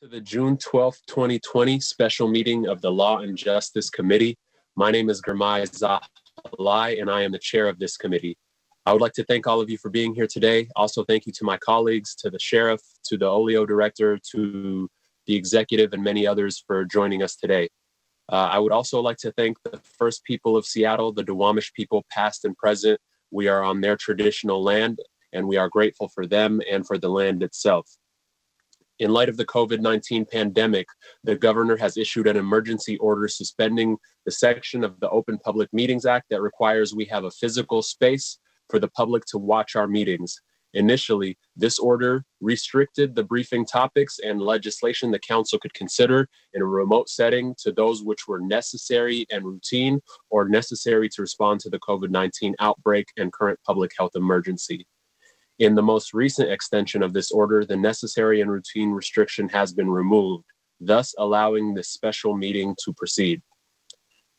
to the June 12th, 2020 special meeting of the Law and Justice Committee. My name is Girmay Zahilay, and I am the chair of this committee. I would like to thank all of you for being here today. Also, thank you to my colleagues, to the sheriff, to the OLEO director, to the executive, and many others for joining us today. Uh, I would also like to thank the first people of Seattle, the Duwamish people, past and present. We are on their traditional land, and we are grateful for them and for the land itself in light of the COVID 19 pandemic, the governor has issued an emergency order suspending the section of the Open Public Meetings Act that requires we have a physical space for the public to watch our meetings. Initially, this order restricted the briefing topics and legislation the council could consider in a remote setting to those which were necessary and routine or necessary to respond to the COVID 19 outbreak and current public health emergency. In the most recent extension of this order, the necessary and routine restriction has been removed, thus allowing this special meeting to proceed.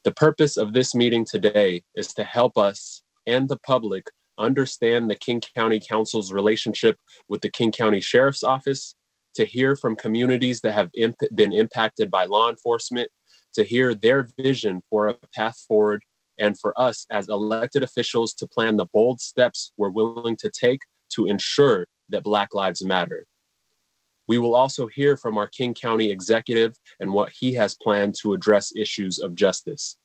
The purpose of this meeting today is to help us and the public understand the King County Council's relationship with the King County Sheriff's Office, to hear from communities that have imp- been impacted by law enforcement, to hear their vision for a path forward, and for us as elected officials to plan the bold steps we're willing to take to ensure that Black Lives Matter. We will also hear from our King County executive and what he has planned to address issues of justice.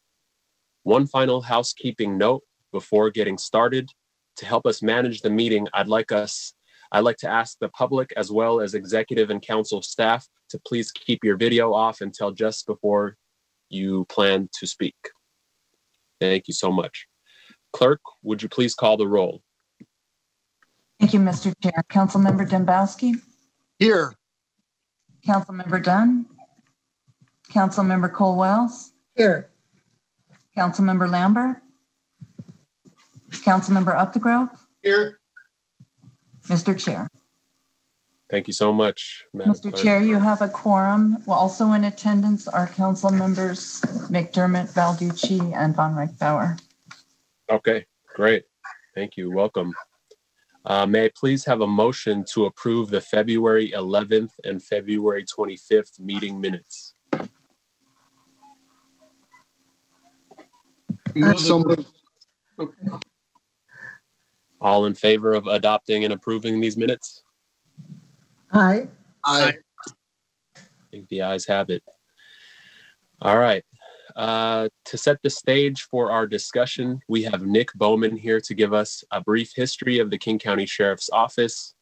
One final housekeeping note before getting started. To help us manage the meeting, I'd like us I'd like to ask the public as well as executive and council staff to please keep your video off until just before you plan to speak. Thank you so much. Clerk, would you please call the roll? Thank you, Mr. Chair. Councilmember Dembowski, Here. Councilmember Dunn, Councilmember Kohl-Welles, Here. Councilmember Lambert, Councilmember Upthegrove, Here. Mr. Chair. Thank you so much, Madam Mr. Clerk. Chair, you have a quorum. Well, Also in attendance are council members McDermott, Balducci, and Von Reichbauer. Okay, great. Thank you. Welcome. Uh, may I please have a motion to approve the February 11th and February 25th meeting minutes? So moved. All in favor of adopting and approving these minutes? Aye. Aye. I think the ayes have it. All right. Uh, to set the stage for our discussion, we have Nick Bowman here to give us a brief history of the King County Sheriff's Office,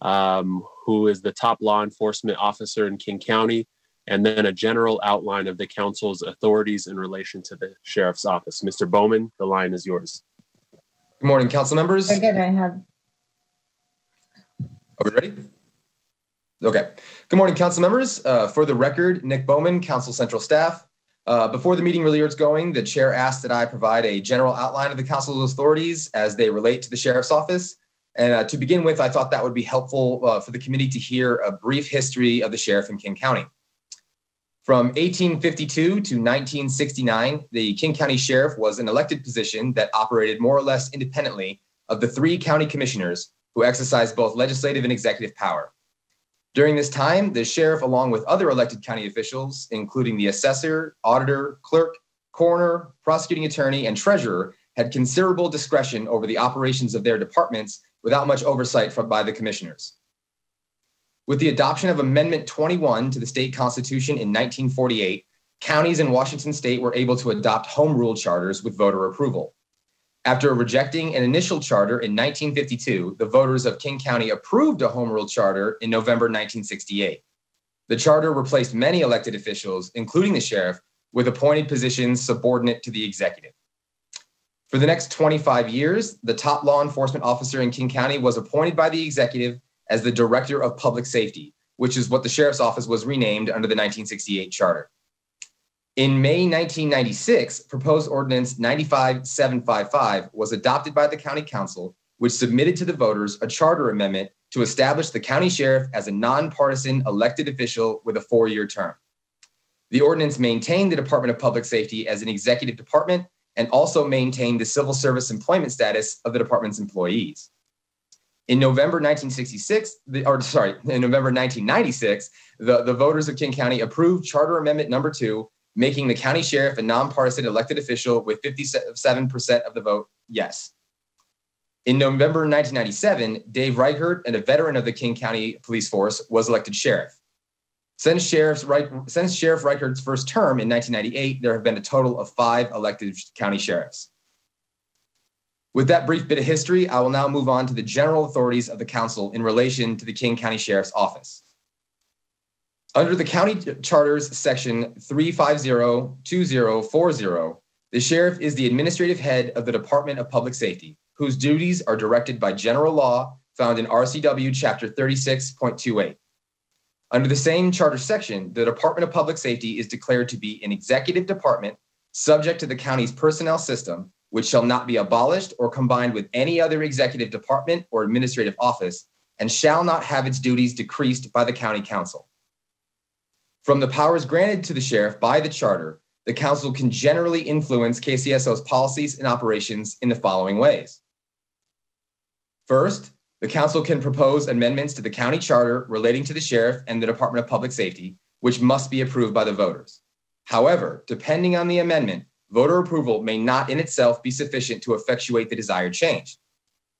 um, who is the top law enforcement officer in King County, and then a general outline of the council's authorities in relation to the Sheriff's Office. Mr. Bowman, the line is yours. Good morning, council members. Are Second, I have Are we ready? Okay. Good morning, council members. Uh, for the record, Nick Bowman, council central staff. Uh, before the meeting really gets going, the chair asked that I provide a general outline of the council's authorities as they relate to the sheriff's office. And uh, to begin with, I thought that would be helpful uh, for the committee to hear a brief history of the sheriff in King County. From 1852 to 1969, the King County Sheriff was an elected position that operated more or less independently of the three county commissioners who exercised both legislative and executive power. During this time, the sheriff, along with other elected county officials, including the assessor, auditor, clerk, coroner, prosecuting attorney, and treasurer, had considerable discretion over the operations of their departments without much oversight from, by the commissioners. With the adoption of Amendment 21 to the state constitution in 1948, counties in Washington state were able to adopt home rule charters with voter approval. After rejecting an initial charter in 1952, the voters of King County approved a home rule charter in November 1968. The charter replaced many elected officials, including the sheriff, with appointed positions subordinate to the executive. For the next 25 years, the top law enforcement officer in King County was appointed by the executive as the Director of Public Safety, which is what the sheriff's office was renamed under the 1968 charter. In May 1996, proposed ordinance 95755 was adopted by the county council, which submitted to the voters a charter amendment to establish the county sheriff as a nonpartisan elected official with a four-year term. The ordinance maintained the Department of Public Safety as an executive department and also maintained the civil service employment status of the department's employees. In November 1966, the, or sorry, in November 1996, the, the voters of King County approved Charter Amendment Number Two, making the county sheriff a nonpartisan elected official with 57% of the vote yes. In November 1997, Dave Reichert, and a veteran of the King County Police Force, was elected sheriff. Since, since Sheriff Reichert's first term in 1998, there have been a total of five elected county sheriffs. With that brief bit of history, I will now move on to the general authorities of the council in relation to the King County Sheriff's Office. Under the county charters section 3502040, the sheriff is the administrative head of the Department of Public Safety, whose duties are directed by general law found in RCW chapter 36.28. Under the same charter section, the Department of Public Safety is declared to be an executive department subject to the county's personnel system, which shall not be abolished or combined with any other executive department or administrative office, and shall not have its duties decreased by the county council. From the powers granted to the sheriff by the charter, the council can generally influence KCSO's policies and operations in the following ways. First, the council can propose amendments to the county charter relating to the sheriff and the Department of Public Safety, which must be approved by the voters. However, depending on the amendment, voter approval may not in itself be sufficient to effectuate the desired change.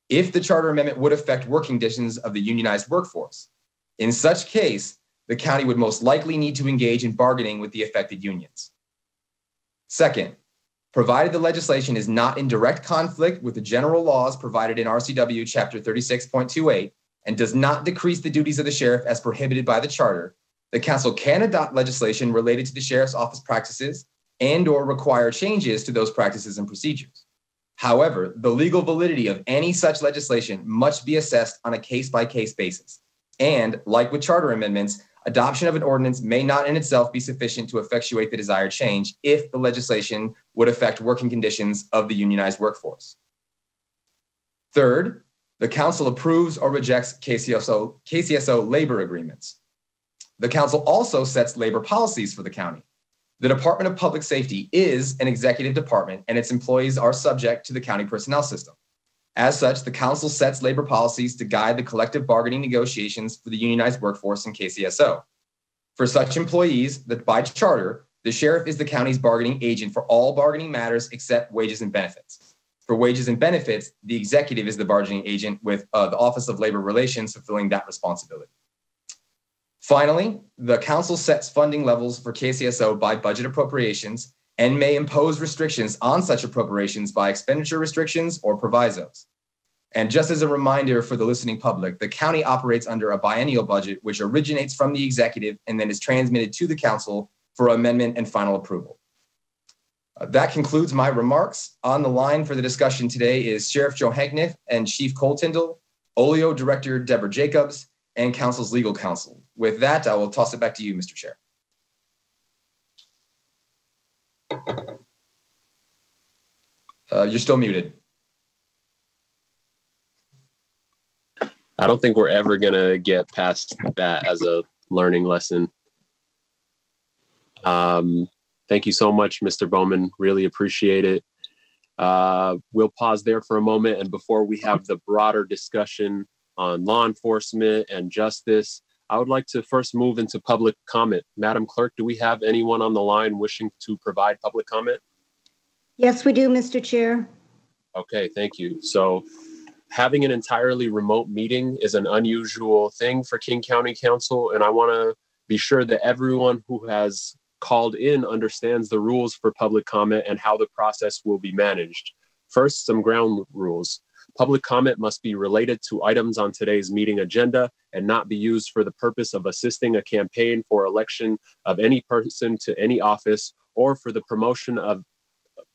If the charter amendment would affect working conditions of the unionized workforce, in such case, the county would most likely need to engage in bargaining with the affected unions. Second, provided the legislation is not in direct conflict with the general laws provided in RCW Chapter 36.28 and does not decrease the duties of the sheriff as prohibited by the charter, the council can adopt legislation related to the sheriff's office practices and or require changes to those practices and procedures. However, the legal validity of any such legislation must be assessed on a case-by-case basis. And like with charter amendments, adoption of an ordinance may not in itself be sufficient to effectuate the desired change if the legislation would affect working conditions of the unionized workforce. Third, the council approves or rejects KCSO, KCSO labor agreements. The council also sets labor policies for the county. The Department of Public Safety is an executive department and its employees are subject to the county personnel system. As such, the council sets labor policies to guide the collective bargaining negotiations for the unionized workforce in KCSO. For such employees, that by charter, the sheriff is the county's bargaining agent for all bargaining matters except wages and benefits. For wages and benefits, the executive is the bargaining agent with uh, the Office of Labor Relations fulfilling that responsibility. Finally, the council sets funding levels for KCSO by budget appropriations and may impose restrictions on such appropriations by expenditure restrictions or provisos. And just as a reminder for the listening public, the county operates under a biennial budget, which originates from the executive and then is transmitted to the council for amendment and final approval. Uh, that concludes my remarks. On the line for the discussion today is Sheriff Johanknecht and Chief Cole Tyndall, OLEO Director Deborah Jacobs, and Council's legal counsel. With that, I will toss it back to you, Mr. Chair. Uh, you're still muted. I don't think we're ever gonna get past that as a learning lesson. Um, thank you so much, Mr. Bowman. Really appreciate it. Uh, we'll pause there for a moment, and before we have the broader discussion on law enforcement and justice, I would like to first move into public comment. Madam Clerk, do we have anyone on the line wishing to provide public comment? Yes, we do, Mr. Chair. Okay, thank you. So having an entirely remote meeting is an unusual thing for King County Council, and I want to be sure that everyone who has called in understands the rules for public comment and how the process will be managed. First, some ground rules. Public comment must be related to items on today's meeting agenda and not be used for the purpose of assisting a campaign for election of any person to any office or for the promotion of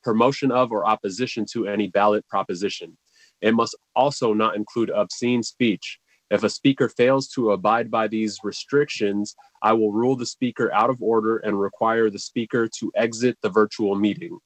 promotion of or opposition to any ballot proposition. It must also not include obscene speech. If a speaker fails to abide by these restrictions, I will rule the speaker out of order and require the speaker to exit the virtual meeting.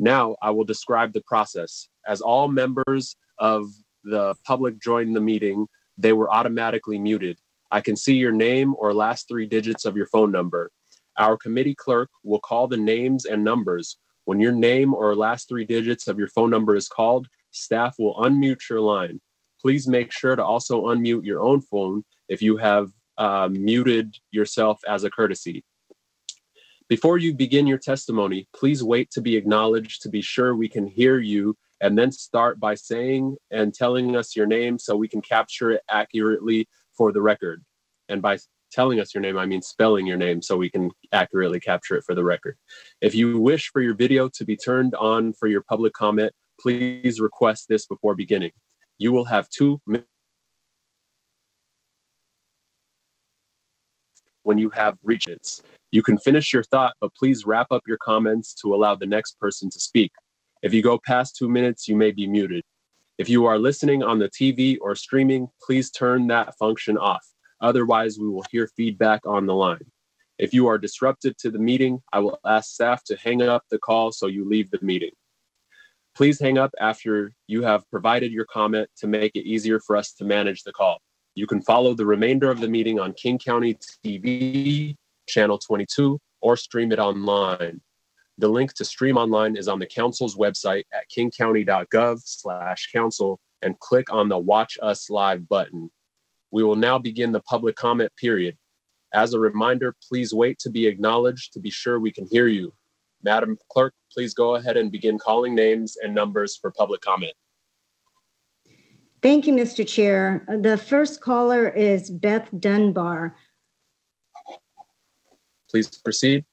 Now I will describe the process. As all members of the public join the meeting, they were automatically muted. I can see your name or last three digits of your phone number. Our committee clerk will call the names and numbers. When your name or last three digits of your phone number is called, staff will unmute your line. Please make sure to also unmute your own phone if you have uh, muted yourself as a courtesy. Before you begin your testimony, please wait to be acknowledged to be sure we can hear you and then start by saying and telling us your name so we can capture it accurately for the record. And by telling us your name, I mean spelling your name so we can accurately capture it for the record. If you wish for your video to be turned on for your public comment, please request this before beginning. You will have two minutes when you have reached. You can finish your thought, but please wrap up your comments to allow the next person to speak. If you go past two minutes, you may be muted. If you are listening on the TV or streaming, please turn that function off. Otherwise, we will hear feedback on the line. If you are disruptive to the meeting, I will ask staff to hang up the call so you leave the meeting. Please hang up after you have provided your comment to make it easier for us to manage the call. You can follow the remainder of the meeting on King County TV, channel 22, or stream it online. The link to stream online is on the council's website at kingcounty.gov slash council and click on the Watch Us Live button. We will now begin the public comment period. As a reminder, please wait to be acknowledged to be sure we can hear you. Madam Clerk, please go ahead and begin calling names and numbers for public comment. Thank you, Mr. Chair. The first caller is Beth Dunbar. Please proceed.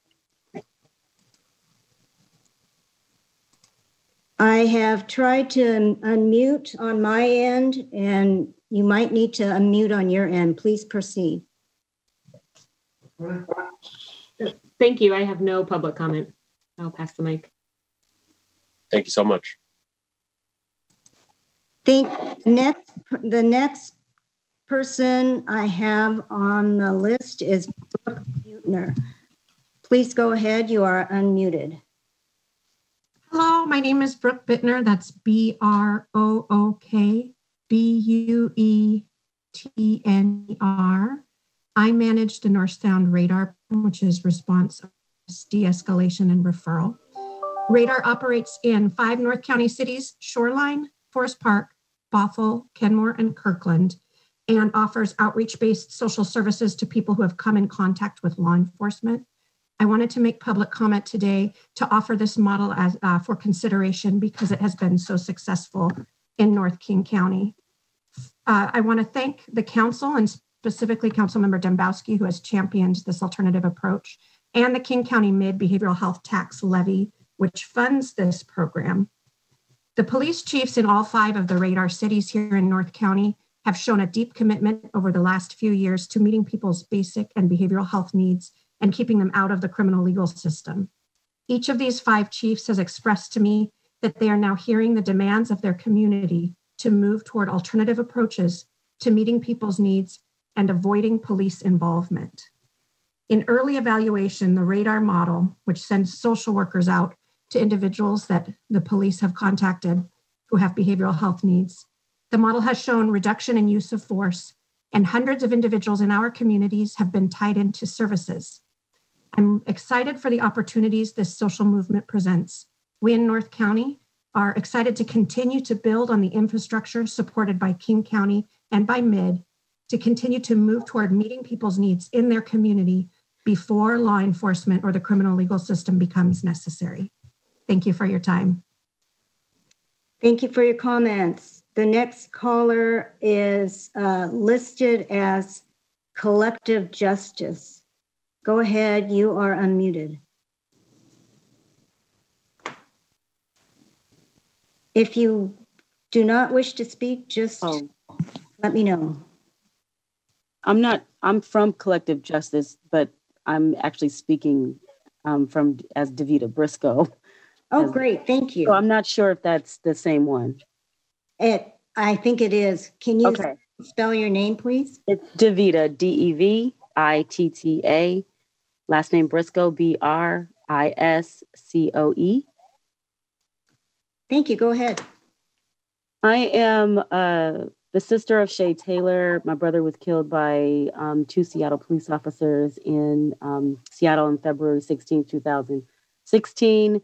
I have tried to un- unmute on my end, and you might need to unmute on your end. Please proceed. Thank you. I have no public comment. I'll pass the mic. Thank you so much. Think next, the next person I have on the list is Brooke Buettner. Please go ahead. You are unmuted. Hello, my name is Brooke Buettner. That's B R O O K B U E T N R. I manage the North Sound Radar, which is response, de escalation, and referral. Radar operates in five North County cities Shoreline, Forest Park, Bothell, Kenmore, and Kirkland, and offers outreach based social services to people who have come in contact with law enforcement. I wanted to make public comment today to offer this model as uh, for consideration because it has been so successful in North King County. Uh, I want to thank the council and specifically Councilmember Dembowski, who has championed this alternative approach, and the King County MIDD Behavioral Health Tax Levy, which funds this program. The police chiefs in all five of the radar cities here in North County have shown a deep commitment over the last few years to meeting people's basic and behavioral health needs and keeping them out of the criminal legal system. Each of these five chiefs has expressed to me that they are now hearing the demands of their community to move toward alternative approaches to meeting people's needs and avoiding police involvement. In early evaluation, the radar model, which sends social workers out to individuals that the police have contacted who have behavioral health needs, the model has shown reduction in use of force, and hundreds of individuals in our communities have been tied into services I'm excited for the opportunities this social movement presents. We in North County are excited to continue to build on the infrastructure supported by King County and by MIDD to continue to move toward meeting people's needs in their community before law enforcement or the criminal legal system becomes necessary. Thank you for your time. Thank you for your comments. The next caller is uh, listed as Collective Justice. Go ahead, you are unmuted. If you do not wish to speak, just Oh, let me know. I'm not, I'm from Collective Justice, but I'm actually speaking um, from, as Davita Briscoe. Oh, As- great, thank you. So you. I'm not sure if that's the same one. It, I think it is. Can you Okay. spell your name, please? It's Davita, D E V I T T A. Last name Briscoe, B R I S C O E. Thank you, go ahead. I am uh, the sister of Che Taylor. My brother was killed by um, two Seattle police officers in um, Seattle on February 16, 2016.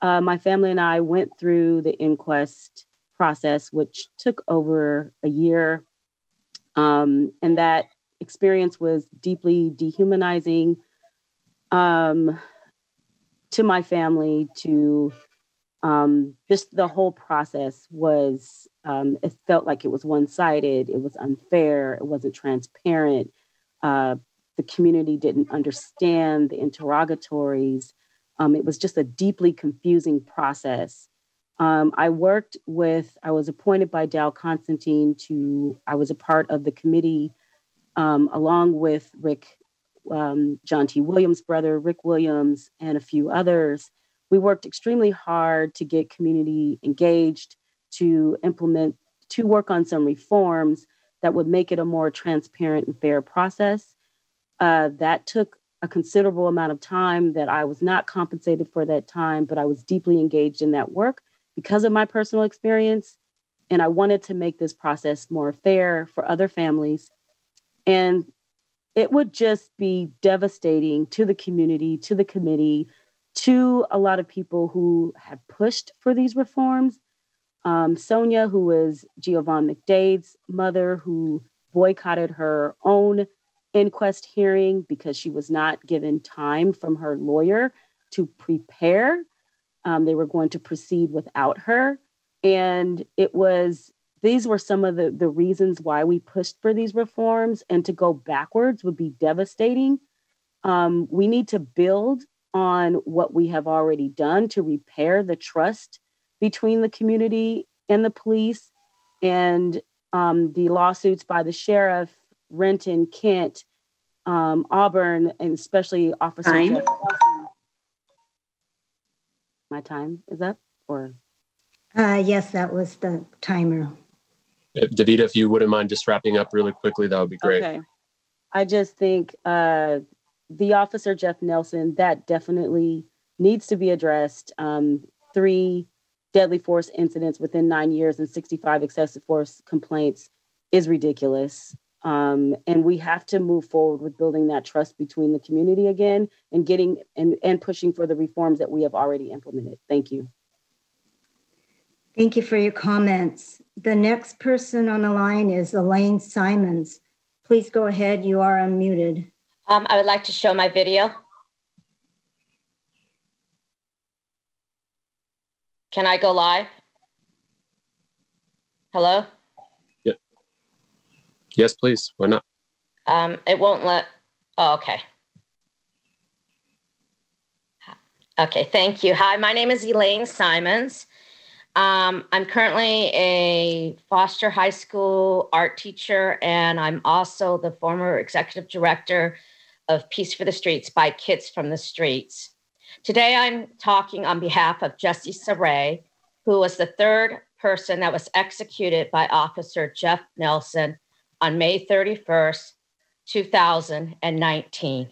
Uh, my family and I went through the inquest process, which took over a year. Um, and that experience was deeply dehumanizing um, to my family, to um, just the whole process was, um, it felt like it was one sided, it was unfair, it wasn't transparent. Uh, the community didn't understand the interrogatories. Um, it was just a deeply confusing process. Um, I worked with, I was appointed by Dow Constantine to, I was a part of the committee um, along with Rick, um, John T. Williams' brother, Rick Williams, and a few others. We worked extremely hard to get community engaged, to implement, to work on some reforms that would make it a more transparent and fair process. Uh, that took a considerable amount of time that I was not compensated for that time, but I was deeply engaged in that work because of my personal experience. And I wanted to make this process more fair for other families. And it would just be devastating to the community, to the committee, to a lot of people who have pushed for these reforms. Um, Sonia, who was Giovanni McDade's mother, who boycotted her own inquest hearing because she was not given time from her lawyer to prepare. Um, they were going to proceed without her. And it was, these were some of the, the reasons why we pushed for these reforms. And to go backwards would be devastating. Um, we need to build on what we have already done to repair the trust between the community and the police. And um, the lawsuits by the sheriff Renton, Kent, um, Auburn, and especially Officer My time is up, or Uh, yes, that was the timer. If- Davida, if you wouldn't mind just wrapping up really quickly, that would be great. okay. I just think uh, the officer Jeff Nelson that definitely needs to be addressed. Um, three deadly force incidents within nine years and 65 excessive force complaints is ridiculous. Um, and we have to move forward with building that trust between the community again and getting and, and pushing for the reforms that we have already implemented. Thank you. Thank you for your comments. The next person on the line is Elaine Simons. Please go ahead. You are unmuted. Um, I would like to show my video. Can I go live? Hello? Yes, please. Why not? Um, it won't let, oh, okay. Okay, thank you. Hi, my name is Elaine Simons. Um, I'm currently a Foster High School art teacher, and I'm also the former executive director of Peace for the Streets by Kids from the Streets. Today, I'm talking on behalf of Jesse Sarey, who was the third person that was executed by Officer Jeff Nelson on May 31st, 2019.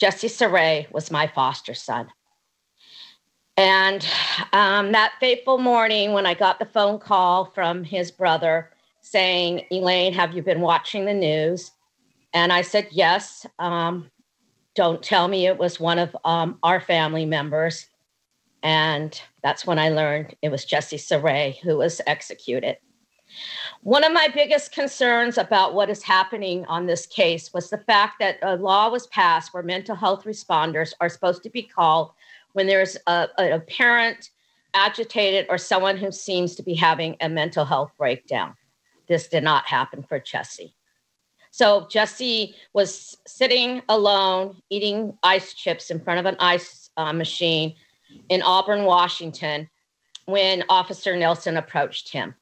Jesse Sarey was my foster son. And um, that fateful morning, when I got the phone call from his brother saying, Elaine, have you been watching the news? And I said, yes. Um, don't tell me it was one of um, our family members. And that's when I learned it was Jesse Sarey who was executed. One of my biggest concerns about what is happening on this case was the fact that a law was passed where mental health responders are supposed to be called when there's a, a parent agitated or someone who seems to be having a mental health breakdown. This did not happen for Jesse. So Jesse was sitting alone eating ice chips in front of an ice uh, machine in Auburn, Washington, when Officer Nelson approached him.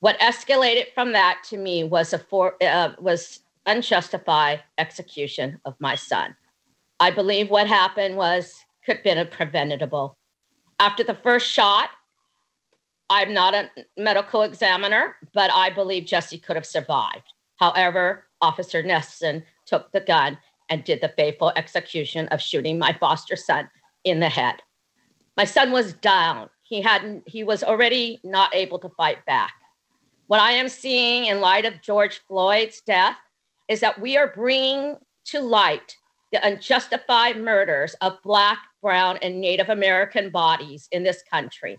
What escalated from that to me was a for, uh, was unjustified execution of my son. I believe what happened was could have been preventable. After the first shot, I'm not a medical examiner, but I believe Jesse could have survived. However, Officer Nelson took the gun and did the faithful execution of shooting my foster son in the head. My son was down. He hadn't. He was already not able to fight back. What I am seeing in light of George Floyd's death is that we are bringing to light the unjustified murders of Black, Brown, and Native American bodies in this country.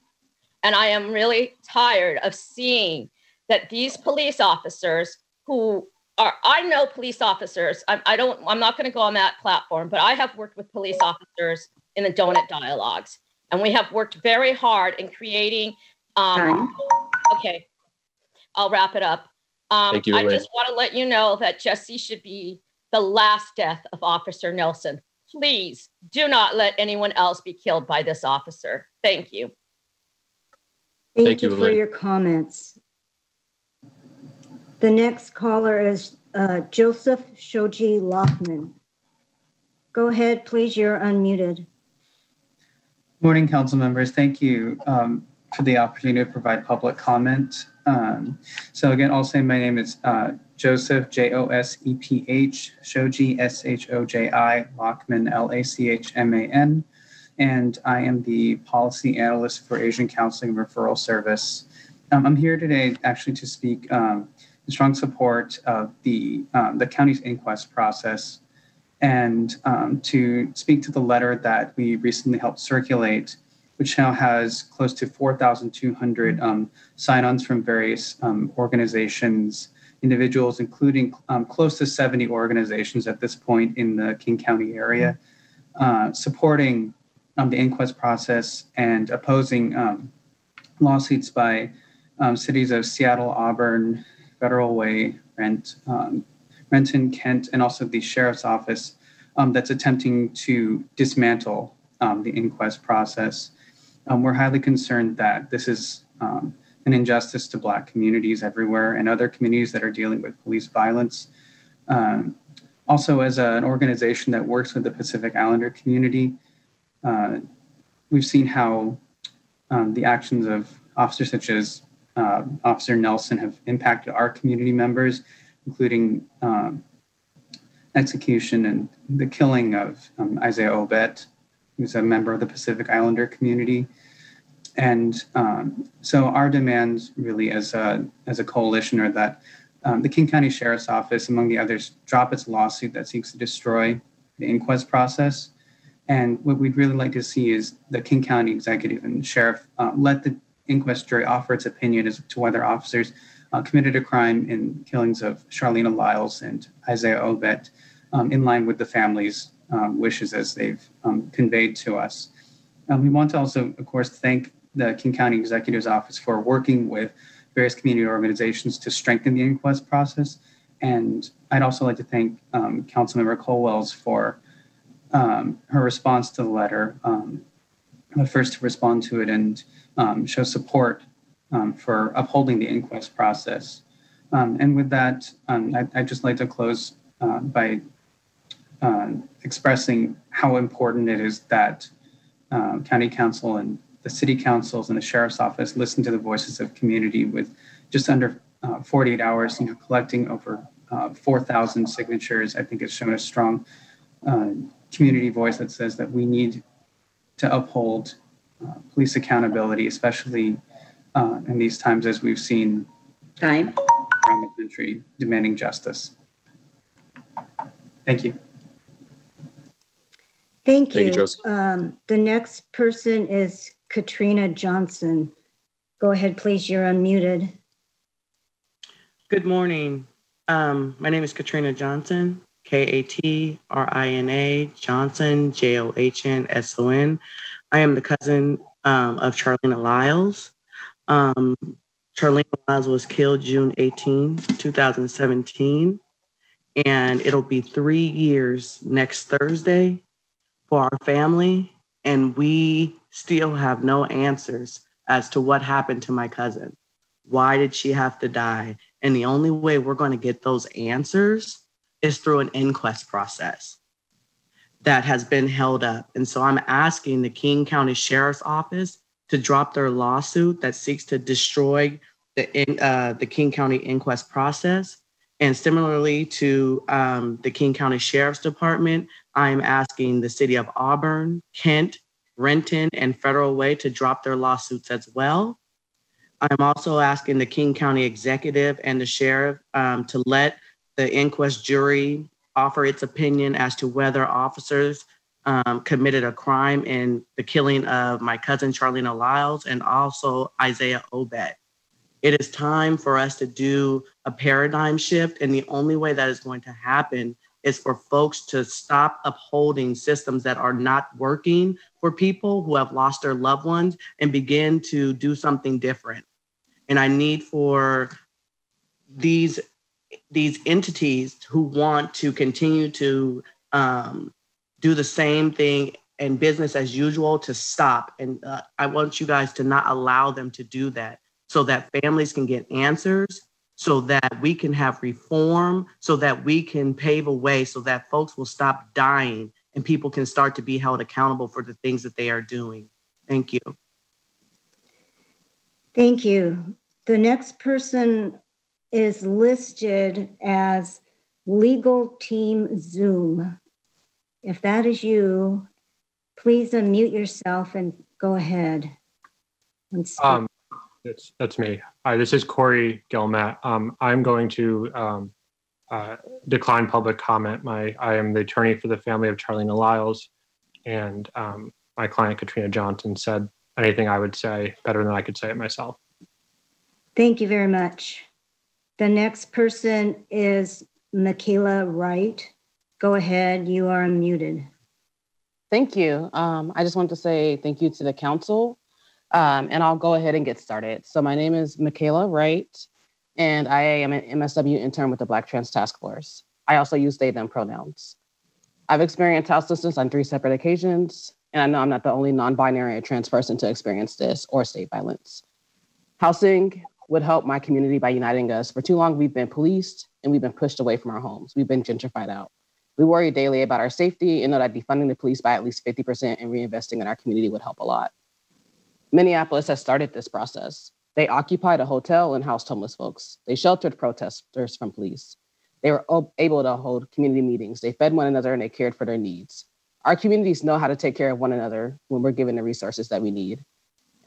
And I am really tired of seeing that these police officers who are, I know police officers, I, I don't, I'm not going to go on that platform, but I have worked with police officers in the donut dialogues. And we have worked very hard in creating, um, okay, I'll wrap it up. Um, Thank you, I Elaine. just want to let you know that Jesse should be the last death of Officer Nelson. Please do not let anyone else be killed by this officer. Thank you. Thank Thank you you, for your comments. The next caller is uh, Joseph Shoji Lachman. Go ahead, please. You're unmuted. Morning, council members. Thank you um, for the opportunity to provide public comment. Um, so again, I'll say my name is uh, Joseph, J-O-S-E-P-H, Shoji, S-H-O-J-I, Lachman, L-A-C-H-M-A-N. And I am the policy analyst for Asian Counseling Referral Service. Um, I'm here today actually to speak um, in strong support of the, um, the county's inquest process and um, to speak to the letter that we recently helped circulate, which now has close to 4,200 um, sign ons from various um, organizations, individuals, including um, close to 70 organizations at this point in the King County area, uh, supporting um, the inquest process and opposing um, lawsuits by um, cities of Seattle, Auburn, Federal Way, Rent, Renton, Kent, and also the sheriff's office that's attempting to dismantle the inquest process. Um, we're highly concerned that this is um, an injustice to Black communities everywhere and other communities that are dealing with police violence. Um, also, as a- an organization that works with the Pacific Islander community, uh, we've seen how um, the actions of officers such as uh, Officer Nelson have impacted our community members, including um, execution and the killing of Isaiah Obet, who's a member of the Pacific Islander community. And um, so our demands really as a, as a coalition are that um, the King County Sheriff's Office, among the others, drop its lawsuit that seeks to destroy the inquest process. And what we'd really like to see is the King County Executive and Sheriff uh, let the inquest jury offer its opinion as to whether officers uh, committed a crime in killings of Charleena Lyles and Isaiah Obet um, in line with the family's um, wishes as they've um, conveyed to us. Um, we want to also, of course, thank the King County Executive's Office for working with various community organizations to strengthen the inquest process. And I'd also like to thank um, Councilmember Kohl-Welles for um, her response to the letter, um, first to respond to it and um, show support um, for upholding the inquest process. Um, and with that, um, I, I'd just like to close uh, by uh, expressing how important it is that uh, County Council and the City Councils and the Sheriff's Office listen to the voices of community with just under uh, 48 hours, you know, collecting over uh, 4,000 signatures. I think it's shown a strong uh, community voice that says that we need to uphold uh, police accountability, especially uh, in these times as we've seen Time. around the country demanding justice. Thank you. Thank Thank you, you. Joseph. Um, The next person is Katrina Johnson. Go ahead, please. You're unmuted. Good morning. Um, my name is Katrina Johnson, K A T R I N A Johnson, J O H N S O N. I am the cousin um, of Charleena Lyles. Um, Charleena Lyles was killed June 18, 2017, and it'll be three years next Thursday for our family, and we still have no answers as to what happened to my cousin. Why did she have to die? And the only way we're going to get those answers is through an inquest process that has been held up. And so I'm asking the King County Sheriff's Office to drop their lawsuit that seeks to destroy the, uh, the King County inquest process. And similarly to um, the King County Sheriff's Department, I'm asking the city of Auburn, Kent, Renton, and Federal Way to drop their lawsuits as well. I'm also asking the King County Executive and the Sheriff um, to let the inquest jury offer its opinion as to whether officers um, committed a crime in the killing of my cousin Charleena Lyles and also Isaiah Obet. It is time for us to do a paradigm shift, and the only way that is going to happen is for folks to stop upholding systems that are not working for people who have lost their loved ones and begin to do something different. And I need for these these entities who want to continue to um, do the same thing and business as usual to stop. And uh, I want you guys to not allow them to do that so that families can get answers, so that we can have reform, so that we can pave a way so that folks will stop dying and people can start to be held accountable for the things that they are doing. Thank you. Thank you. The next person is listed as Legal Team Zoom. If that is you, please unmute yourself and go ahead. and speak. Um, that's, that's me. Hi, this is Corey Guilmette. Um, I'm going to um, uh, decline public comment. My, I am the attorney for the family of Charleena Lyles, and um, my client Katrina Johnson said anything I would say better than I could say it myself. Thank you very much. The next person is Michaela Wright. Go ahead, you are unmuted. Thank you. Um, I just want to say thank you to the council, um, and I'll go ahead and get started. So my name is Michaela Wright, and I am an MSW intern with the Black Trans Task Force. I also use they, them pronouns. I've experienced houselessness on three separate occasions, and I know I'm not the only non-binary or trans person to experience this or state violence. Housing would help my community by uniting us. For too long, we've been policed and we've been pushed away from our homes. We've been gentrified out. We worry daily about our safety and know that defunding the police by at least 50% and reinvesting in our community would help a lot. Minneapolis has started this process. They occupied a hotel and housed homeless folks. They sheltered protesters from police. They were able to hold community meetings. They fed one another and they cared for their needs. Our communities know how to take care of one another when we're given the resources that we need.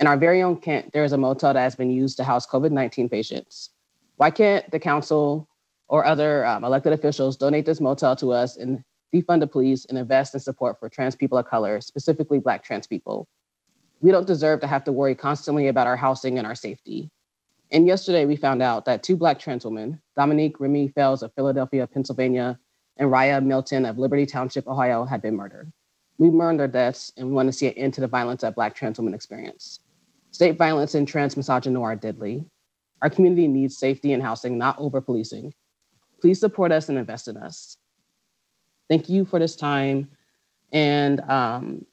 In our very own Kent, there is a motel that has been used to house COVID 19 patients. Why can't the council or other um, elected officials donate this motel to us and defund the police and invest in support for trans people of color, specifically Black trans people? We don't deserve to have to worry constantly about our housing and our safety. And yesterday, we found out that two Black trans women, Dominique Remy Fells of Philadelphia, Pennsylvania, and Riah Milton of Liberty Township, Ohio, had been murdered. We mourn their deaths and we want to see an end to the violence that Black trans women experience. State violence and trans misogyny are deadly. Our community needs safety and housing, not over policing. Please support us and invest in us. Thank you for this time. And um,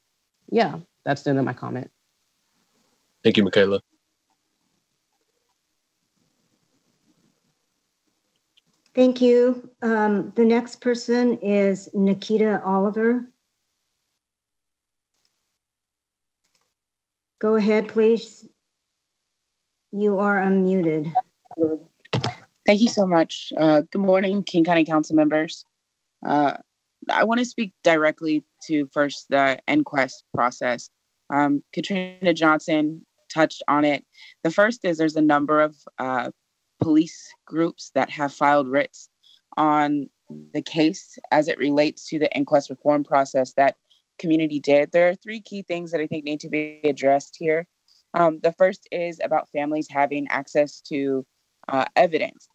yeah, that's the end of my comment. Thank you, Michaela. Thank you. Um, the next person is Nikita Oliver. Go ahead, please. You are unmuted. Thank you so much. Uh, good morning, King County Council members. Uh, I want to speak directly to first the inquest process. Um, Katrina Johnson touched on it. The first is there's a number of uh, police groups that have filed writs on the case as it relates to the inquest reform process that community did. There are three key things that I think need to be addressed here. Um, the first is about families having access to uh, evidence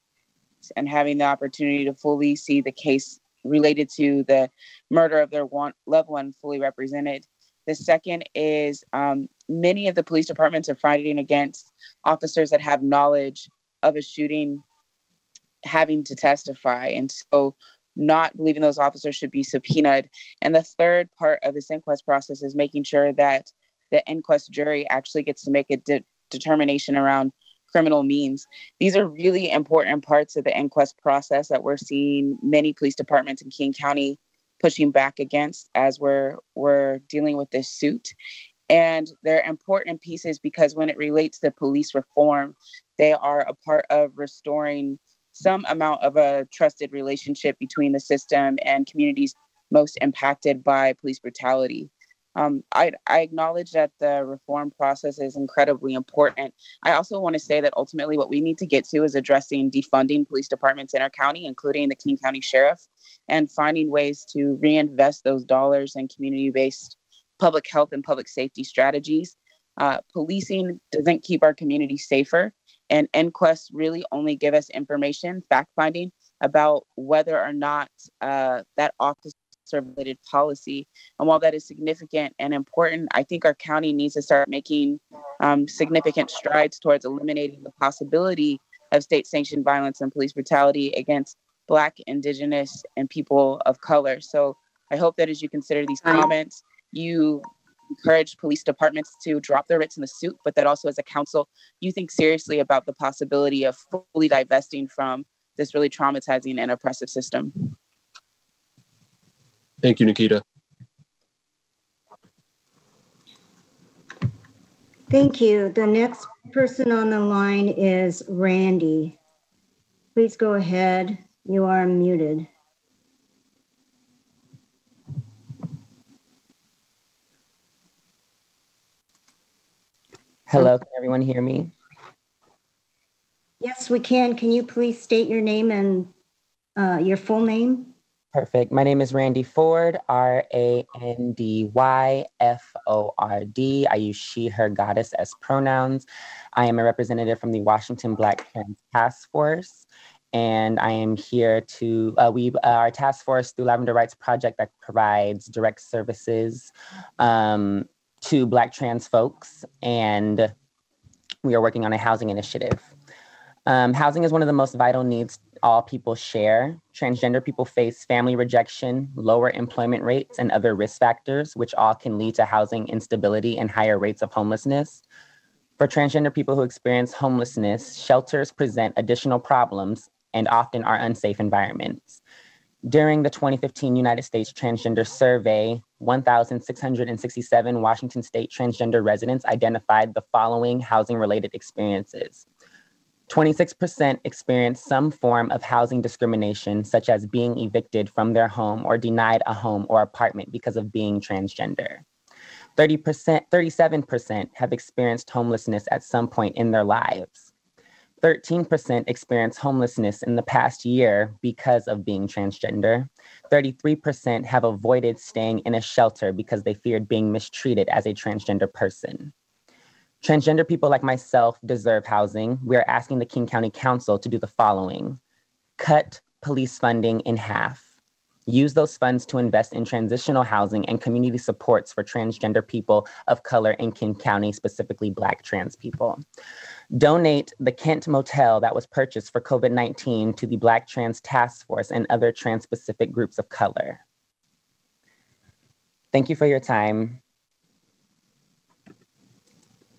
and having the opportunity to fully see the case related to the murder of their one, loved one fully represented. The second is um, many of the police departments are fighting against officers that have knowledge of a shooting having to testify. And so not believing those officers should be subpoenaed. And the third part of this inquest process is making sure that the inquest jury actually gets to make a de- determination around criminal means. These are really important parts of the inquest process that we're seeing many police departments in King County pushing back against as we're we're dealing with this suit. And they're important pieces because when it relates to police reform, they are a part of restoring some amount of a trusted relationship between the system and communities most impacted by police brutality. Um, I, I, acknowledge that the reform process is incredibly important. I also want to say that ultimately what we need to get to is addressing defunding police departments in our county, including the King County Sheriff. And finding ways to reinvest those dollars in community based public health and public safety strategies. Uh, policing doesn't keep our community safer, and inquests really only give us information, fact finding about whether or not uh, that officer related policy. And while that is significant and important, I think our county needs to start making um, significant strides towards eliminating the possibility of state sanctioned violence and police brutality against Black, Indigenous, and people of color. So I hope that as you consider these comments, you encourage police departments to drop their writs in the suit, but that also as a council, you think seriously about the possibility of fully divesting from this really traumatizing and oppressive system. Thank you, Nikita. Thank you. The next person on the line is Randy. Please go ahead. You are muted. Hello, can everyone hear me? Yes, we can. Can you please state your name and uh, your full name? Perfect. My name is Randy Ford, R A N D Y F O R D. I use she, her, goddess as pronouns. I am a representative from the Washington Black Trans Task Force. And I am here to, uh, we, uh, our task force through Lavender Rights Project that provides direct services um, to Black trans folks. And we are working on a housing initiative. Um, housing is one of the most vital needs all people share. Transgender people face family rejection, lower employment rates, and other risk factors, which all can lead to housing instability and higher rates of homelessness. For transgender people who experience homelessness, shelters present additional problems and often are unsafe environments. During the 2015 United States Transgender Survey, 1,667 Washington State transgender residents identified the following housing related experiences 26% experienced some form of housing discrimination, such as being evicted from their home or denied a home or apartment because of being transgender. 30%, 37% have experienced homelessness at some point in their lives. 13% experienced homelessness in the past year because of being transgender. 33% have avoided staying in a shelter because they feared being mistreated as a transgender person. Transgender people like myself deserve housing. We are asking the King County Council to do the following cut police funding in half. Use those funds to invest in transitional housing and community supports for transgender people of color in King County, specifically Black trans people. Donate the Kent Motel that was purchased for COVID 19 to the Black Trans Task Force and other trans specific groups of color. Thank you for your time.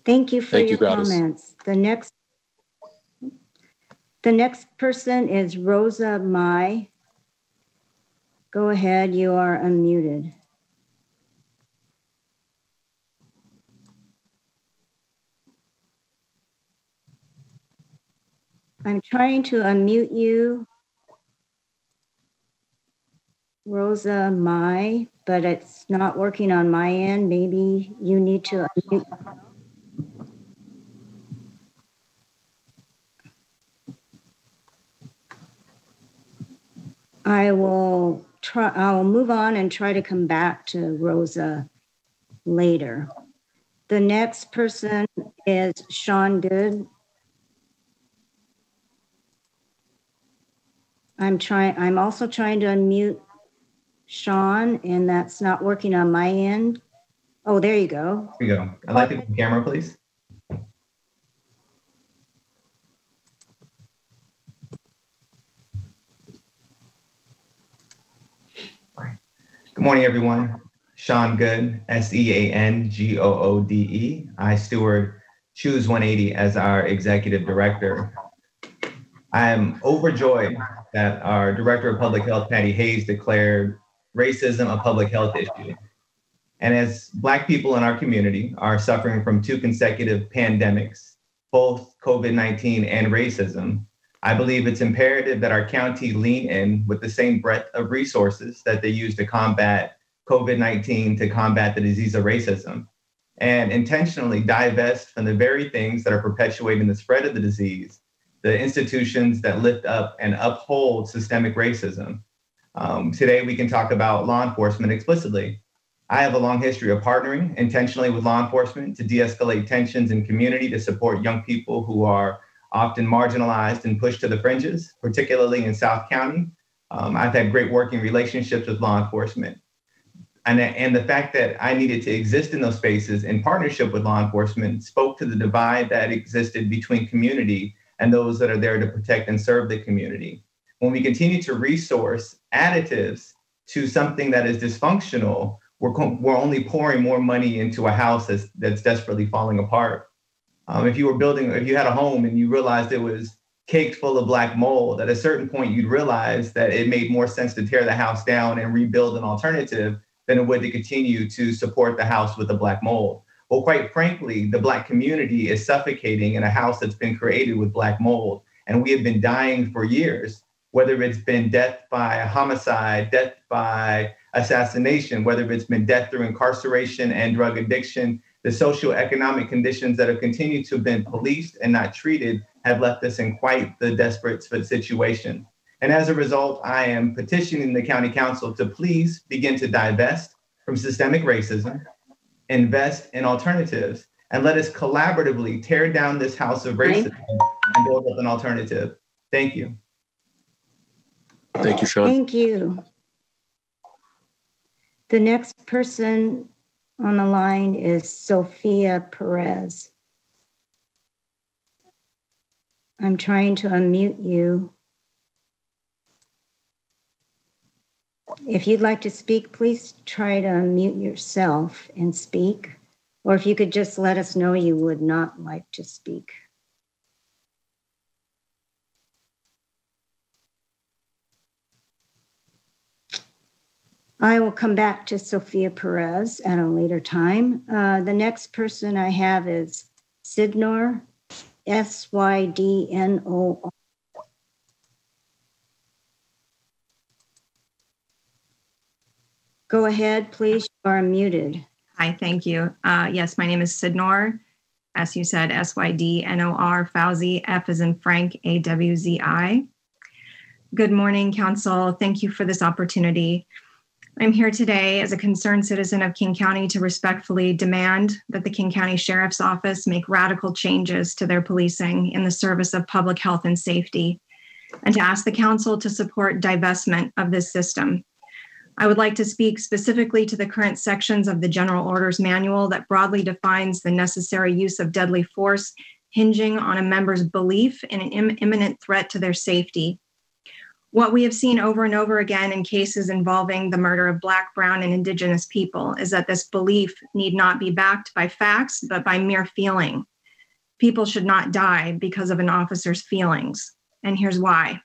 Thank you for Thank your Gladys. comments. The next, the next person is Rosa Mai. Go ahead, you are unmuted. I'm trying to unmute you. Rosa Mai, but it's not working on my end. Maybe you need to unmute. I will try, I'll move on and try to come back to Rosa later. The next person is Sean Goode. I'm trying, I'm also trying to unmute Sean, and that's not working on my end. Oh, there you go. Here we go. I'd like the camera, please. Good morning, everyone. Sean Goode, S E A N G O O D E. I steward Choose 180 as our executive director. I am overjoyed that our director of public health, Patty Hayes, declared racism a public health issue. And as Black people in our community are suffering from two consecutive pandemics, both COVID 19 and racism, I believe it's imperative that our county lean in with the same breadth of resources that they use to combat COVID 19 to combat the disease of racism, and intentionally divest from the very things that are perpetuating the spread of the disease, the institutions that lift up and uphold systemic racism. Um, today, we can talk about law enforcement explicitly. I have a long history of partnering intentionally with law enforcement to de escalate tensions in community to support young people who are often marginalized and pushed to the fringes, particularly in South County. Um, I've had great working relationships with law enforcement. And, and the fact that I needed to exist in those spaces in partnership with law enforcement spoke to the divide that existed between community and those that are there to protect and serve the community. When we continue to resource additives to something that is dysfunctional, we're, we're only pouring more money into a house that's, that's desperately falling apart. Um, if you were building, if you had a home and you realized it was caked full of black mold, at a certain point you'd realize that it made more sense to tear the house down and rebuild an alternative than it would to continue to support the house with the black mold. Well, quite frankly, the Black community is suffocating in a house that's been created with Black mold. And we have been dying for years, whether it's been death by homicide, death by assassination, whether it's been death through incarceration and drug addiction. The socioeconomic conditions that have continued to have been policed and not treated have left us in quite the desperate situation. And as a result, I am petitioning the county council to please begin to divest from systemic racism, invest in alternatives, and let us collaboratively tear down this house of racism and build up an alternative. Thank you. Thank you, Sean. Thank you. The next person on the line is Sophia Perez. I'm trying to unmute you. If you'd like to speak, please try to unmute yourself and speak. Or if you could just let us know you would not like to speak. I will come back to Sophia Perez at a later time. Uh, the next person I have is Sydnor S Y D N O Go ahead, please. You are muted. Hi, thank you. Uh, yes, my name is Sydnor. As you said, S Y D N O R, Fawzi, F is in Frank, A W Z I. Good morning, Council. Thank you for this opportunity. I'm here today as a concerned citizen of King County to respectfully demand that the King County Sheriff's Office make radical changes to their policing in the service of public health and safety, and to ask the Council to support divestment of this system. I would like to speak specifically to the current sections of the General Orders Manual that broadly defines the necessary use of deadly force hinging on a member's belief in an Im- imminent threat to their safety. What we have seen over and over again in cases involving the murder of Black, Brown, and Indigenous people is that this belief need not be backed by facts, but by mere feeling. People should not die because of an officer's feelings. And here's why.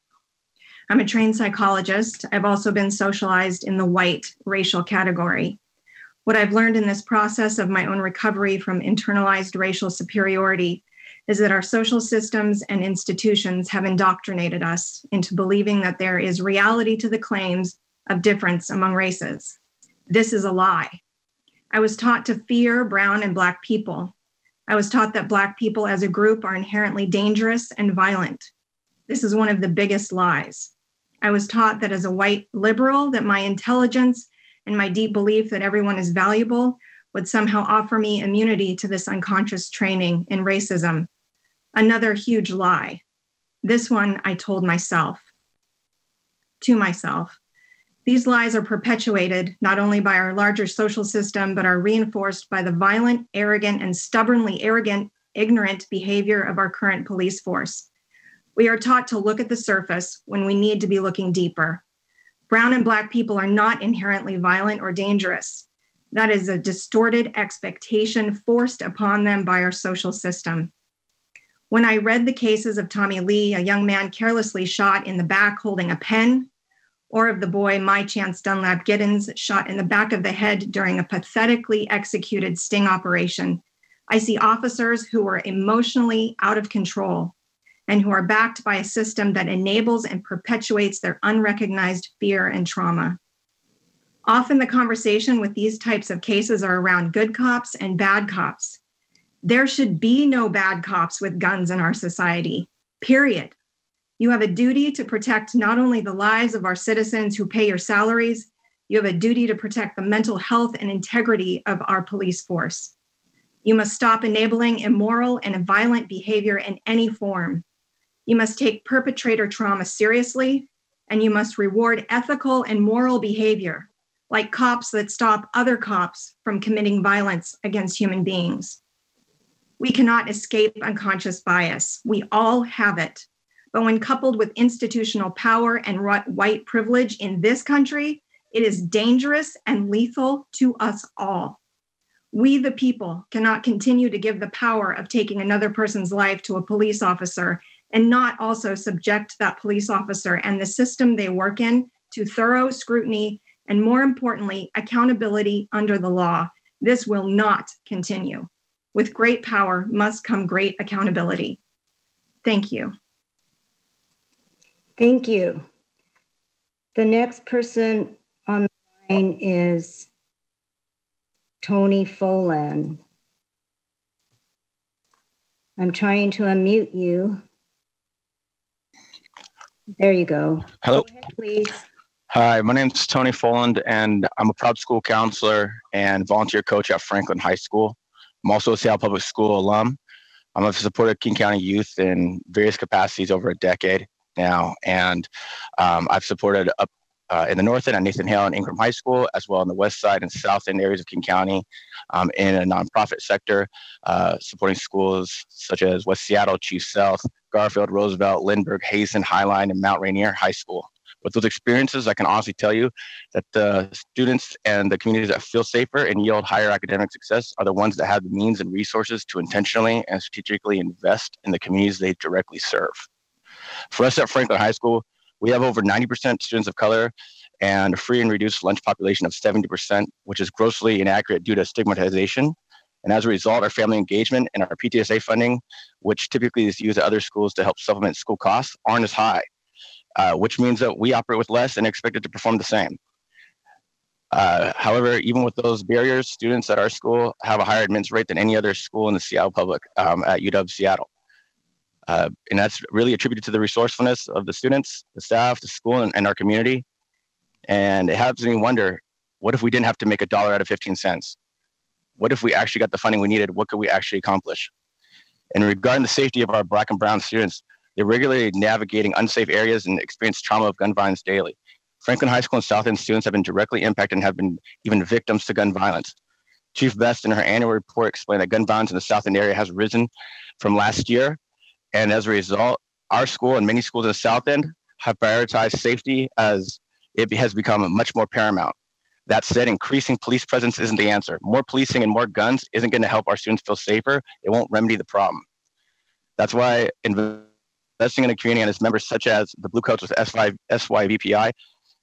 I'm a trained psychologist. I've also been socialized in the white racial category. What I've learned in this process of my own recovery from internalized racial superiority is that our social systems and institutions have indoctrinated us into believing that there is reality to the claims of difference among races. This is a lie. I was taught to fear brown and black people. I was taught that black people as a group are inherently dangerous and violent. This is one of the biggest lies. I was taught that as a white liberal, that my intelligence and my deep belief that everyone is valuable would somehow offer me immunity to this unconscious training in racism. Another huge lie. This one I told myself, to myself. These lies are perpetuated not only by our larger social system, but are reinforced by the violent, arrogant, and stubbornly arrogant, ignorant behavior of our current police force. We are taught to look at the surface when we need to be looking deeper. Brown and Black people are not inherently violent or dangerous. That is a distorted expectation forced upon them by our social system. When I read the cases of Tommy Le, a young man carelessly shot in the back holding a pen, or of the boy MiChance Dunlap-Gittens shot in the back of the head during a pathetically executed sting operation, I see officers who were emotionally out of control and who are backed by a system that enables and perpetuates their unrecognized fear and trauma. Often the conversation with these types of cases are around good cops and bad cops. There should be no bad cops with guns in our society, period. You have a duty to protect not only the lives of our citizens who pay your salaries, you have a duty to protect the mental health and integrity of our police force. You must stop enabling immoral and violent behavior in any form. You must take perpetrator trauma seriously, and you must reward ethical and moral behavior, like cops that stop other cops from committing violence against human beings. We cannot escape unconscious bias. We all have it. But when coupled with institutional power and white privilege in this country, it is dangerous and lethal to us all. We, the people, cannot continue to give the power of taking another person's life to a police officer and not also subject that police officer and the system they work in to thorough scrutiny and, more importantly, accountability under the law. This will not continue. With great power must come great accountability. Thank you. Thank you. The next person on the line is Tony Folan. I'm trying to unmute you. There you go. Hello. Go ahead, please. Hi, my name is Tony Foland, and I'm a proud school counselor and volunteer coach at Franklin High School. I'm also a Seattle Public School alum. I'm a supporter of King County youth in various capacities over a decade now, and um, I've supported up uh, in the north end at Nathan Hale and Ingraham High School, as well on the west side and south end areas of King County um, in a nonprofit sector, uh, supporting schools such as West Seattle, Chief Sealth, Garfield, Roosevelt, Lindbergh, Hazen, Highline, and Mount Rainier High School. With those experiences, I can honestly tell you that the students and the communities that feel safer and yield higher academic success are the ones that have the means and resources to intentionally and strategically invest in the communities they directly serve. For us at Franklin High School, we have over 90% students of color and a free and reduced lunch population of 70%, which is grossly inaccurate due to stigmatization. And as a result, our family engagement and our PTSA funding, which typically is used at other schools to help supplement school costs, aren't as high, uh, which means that we operate with less and expected to perform the same. Uh, however, even with those barriers, students at our school have a higher admittance rate than any other school in the Seattle public um, at UW Seattle. Uh, and that's really attributed to the resourcefulness of the students, the staff, the school, and, and our community. And it has me wonder, what if we didn't have to make a dollar out of 15 cents? What if we actually got the funding we needed? What could we actually accomplish? And regarding the safety of our black and brown students, they're regularly navigating unsafe areas and experience trauma of gun violence daily. Franklin High School and South End students have been directly impacted and have been even victims to gun violence. Chief Best in her annual report explained that gun violence in the South End area has risen from last year and as a result, our school and many schools in the South End have prioritized safety as it has become much more paramount. That said, increasing police presence isn't the answer. More policing and more guns isn't going to help our students feel safer. It won't remedy the problem. That's why investing in a community and its members, such as the Blue Coats with SY, SYVPI,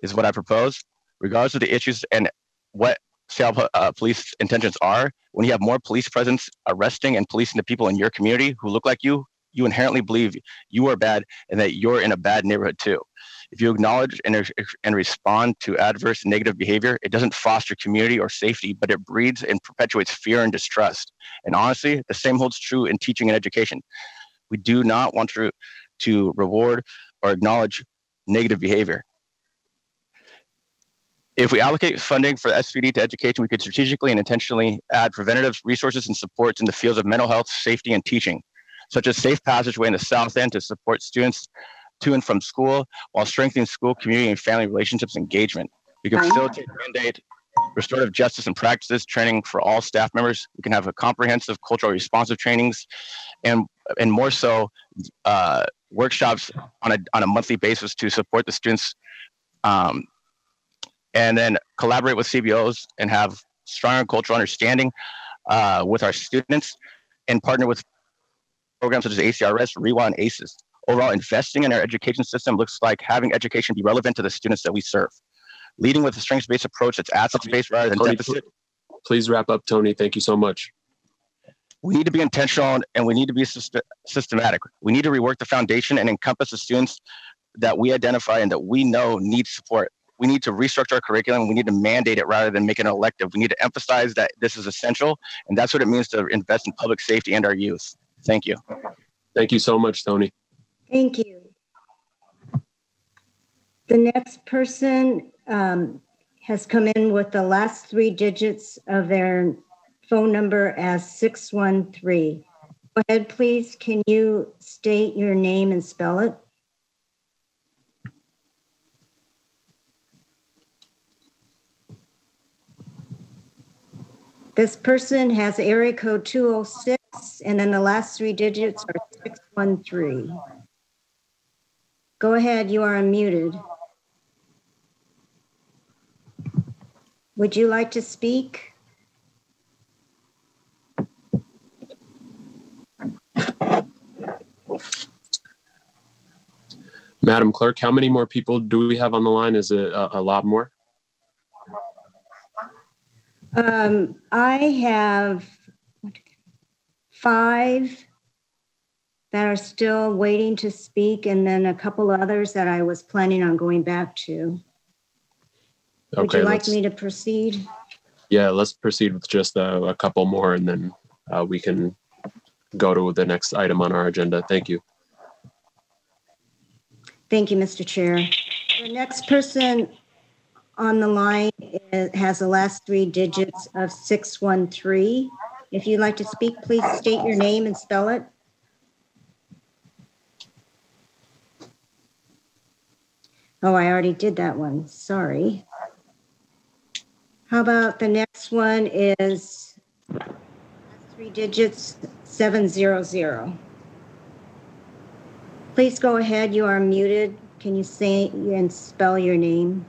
is what I propose. Regardless of the issues and what Seattle uh, police intentions are, when you have more police presence arresting and policing the people in your community who look like you, you inherently believe you are bad and that you're in a bad neighborhood too. If you acknowledge and, and respond to adverse negative behavior, it doesn't foster community or safety, but it breeds and perpetuates fear and distrust. And honestly, the same holds true in teaching and education. We do not want to, to reward or acknowledge negative behavior. If we allocate funding for SPD to education, we could strategically and intentionally add preventative resources and supports in the fields of mental health, safety, and teaching such as safe passageway in the South End to support students to and from school while strengthening school, community, and family relationships engagement. We can facilitate mandate restorative justice and practices training for all staff members. We can have a comprehensive cultural responsive trainings and and more so uh, workshops on a, on a monthly basis to support the students um, and then collaborate with CBOs and have stronger cultural understanding uh, with our students and partner with programs such as ACRS, REWA, and ACES. Overall, investing in our education system looks like having education be relevant to the students that we serve. Leading with a strengths-based approach that's assets-based rather than Tony, deficit. Please wrap up, Tony. Thank you so much. We need to be intentional and we need to be syst- systematic. We need to rework the foundation and encompass the students that we identify and that we know need support. We need to restructure our curriculum. We need to mandate it rather than make it an elective. We need to emphasize that this is essential, and that's what it means to invest in public safety and our youth. Thank you. Thank you so much, Tony. Thank you. The next person um, has come in with the last three digits of their phone number as 613. Go ahead, please. Can you state your name and spell it? This person has area code 206, and then the last three digits are 613. Go ahead, you are unmuted. Would you like to speak? Madam Clerk, how many more people do we have on the line? Is it a, a lot more? Um, I have five that are still waiting to speak, and then a couple others that I was planning on going back to. Would you like me to proceed? Yeah, let's proceed with just a, a couple more and then uh, we can go to the next item on our agenda. Thank you. Thank you, Mr. Chair. The next person on the line is- has the last three digits of 613. If you'd like to speak, please state your name and spell it. Oh, I already did that one. Sorry. How about the next one is three digits 700. Please go ahead. You are muted. Can you say and spell your name?